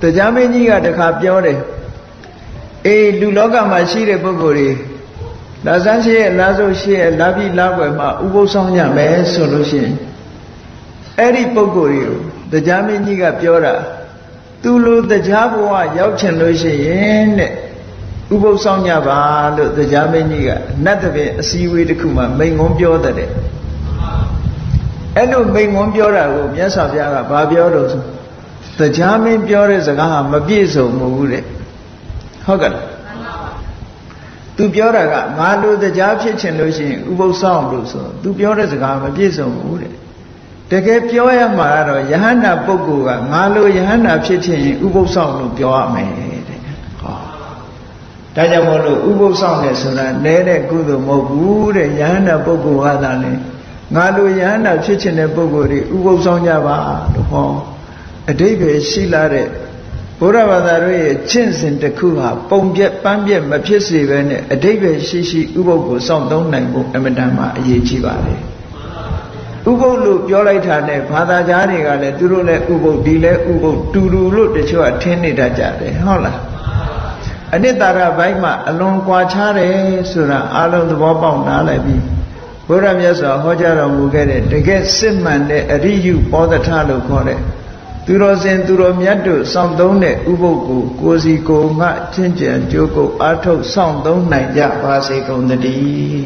တရားမင်းကြီးကတခါပြောတယ်အေးလူလောကမှာရှိတဲ့ပုဂ္ဂိုလ်တွေ လာစမ်းရှိရဲ့လာဆိုရှိရဲ့လာပြီးလာွယ်မှာဥပုသ်ဆောင်ကြမယ်ဆိုလို့ရှိရင်အဲ့ဒီပုဂ္ဂိုလ်တွေကိုတရားမင်းကြီးကပြောတာသူလိုတရားဘဝရောက်ချင်လို့ရှိရင်တဲ့ဥပုသ်ဆောင်ကြပါလို့တရားမင်းကြီးကနတ်တပင်အစည်းအဝေးတစ်ခုမှာမိန်ငုံပြောတဲ့အဲ့လိုမိန်ငုံပြောတာကိုမြတ်စွာဘုရားကဘာပြောတော့ဆိုတရားမင်းပြောတဲ့စကားဟာမပြည့်စုံဘူးတဲ့ဟုတ်ကဲ့လား သူပြောတာကငါလိုတရားဖြစ်ချင်လို့ရှိရင်ဥပုသ်ဆောင်လို့ဆိုသူပြောတဲ့စကားမပြည့်စုံဘူးတဲ့တကယ်ပြောရမှာကတော့ယဟန္တာပုဂ္ဂိုလ်ကငါလိုယဟန္တာဖြစ်ချင်ရင်ဥပုသ်ဆောင်လို့ပြောရမယ်တဲ့ဟောဒါကြောင့်မို့လို့ဥပုသ်ဆောင်တယ်ဆိုတာနဲတဲ့ကုသိုလ်မဟုတ်ဘူးတဲ့ယဟန္တာပုဂ္ဂိုလ်ကသာလေငါလိုယဟန္တာဖြစ်ချင်တဲ့ပုဂ္ဂိုလ်တွေဥပုသ်ဆောင်ကြပါလို့ဟောအတိတ်ပဲရှိလာတဲ့ ဘုရားဘာသာတို့ရဲ့ကျင့်စဉ်တစ်ခုဟာပုံပြက်ပန်းပြက်မဖြစ်စေဘဲနဲ့အတိတ်ပဲရှိရှိဥပုပ်ကိုစောင့်သုံးနိုင်ဖို့အမတန်မှအရေးကြီးပါတယ်ဥပုပ်လို့ပြောလိုက်တာနဲ့ဘာသာကြားတွေကလည်းသူတို့လည်းဥပုပ်ဒီလည်းဥပုပ်တူတူလို့တချို့ကထင်နေတတ်ကြတယ်ဟုတ်လားအနိတ္တရဘိုင်းမှာအလွန်ကွာခြားတယ်ဆိုတာအလုံးသဘောပေါက်နားလည်ပြီးဘုရားမြတ်စွာဟောကြားတော်မူခဲ့တဲ့တကယ်စစ်မှန်တဲ့အရိယုပောဒထလို့ခေါ်တဲ့ သူတော်စင်သူတော်မြတ်တို့စောင့်သုံးတဲ့ဥပုပ်ကိုကိုစီကိုငှချင်းကြံကြိုးကိုအာထုတ်စောင့်သုံးနိုင်ကြပါစေကုန်သတည်း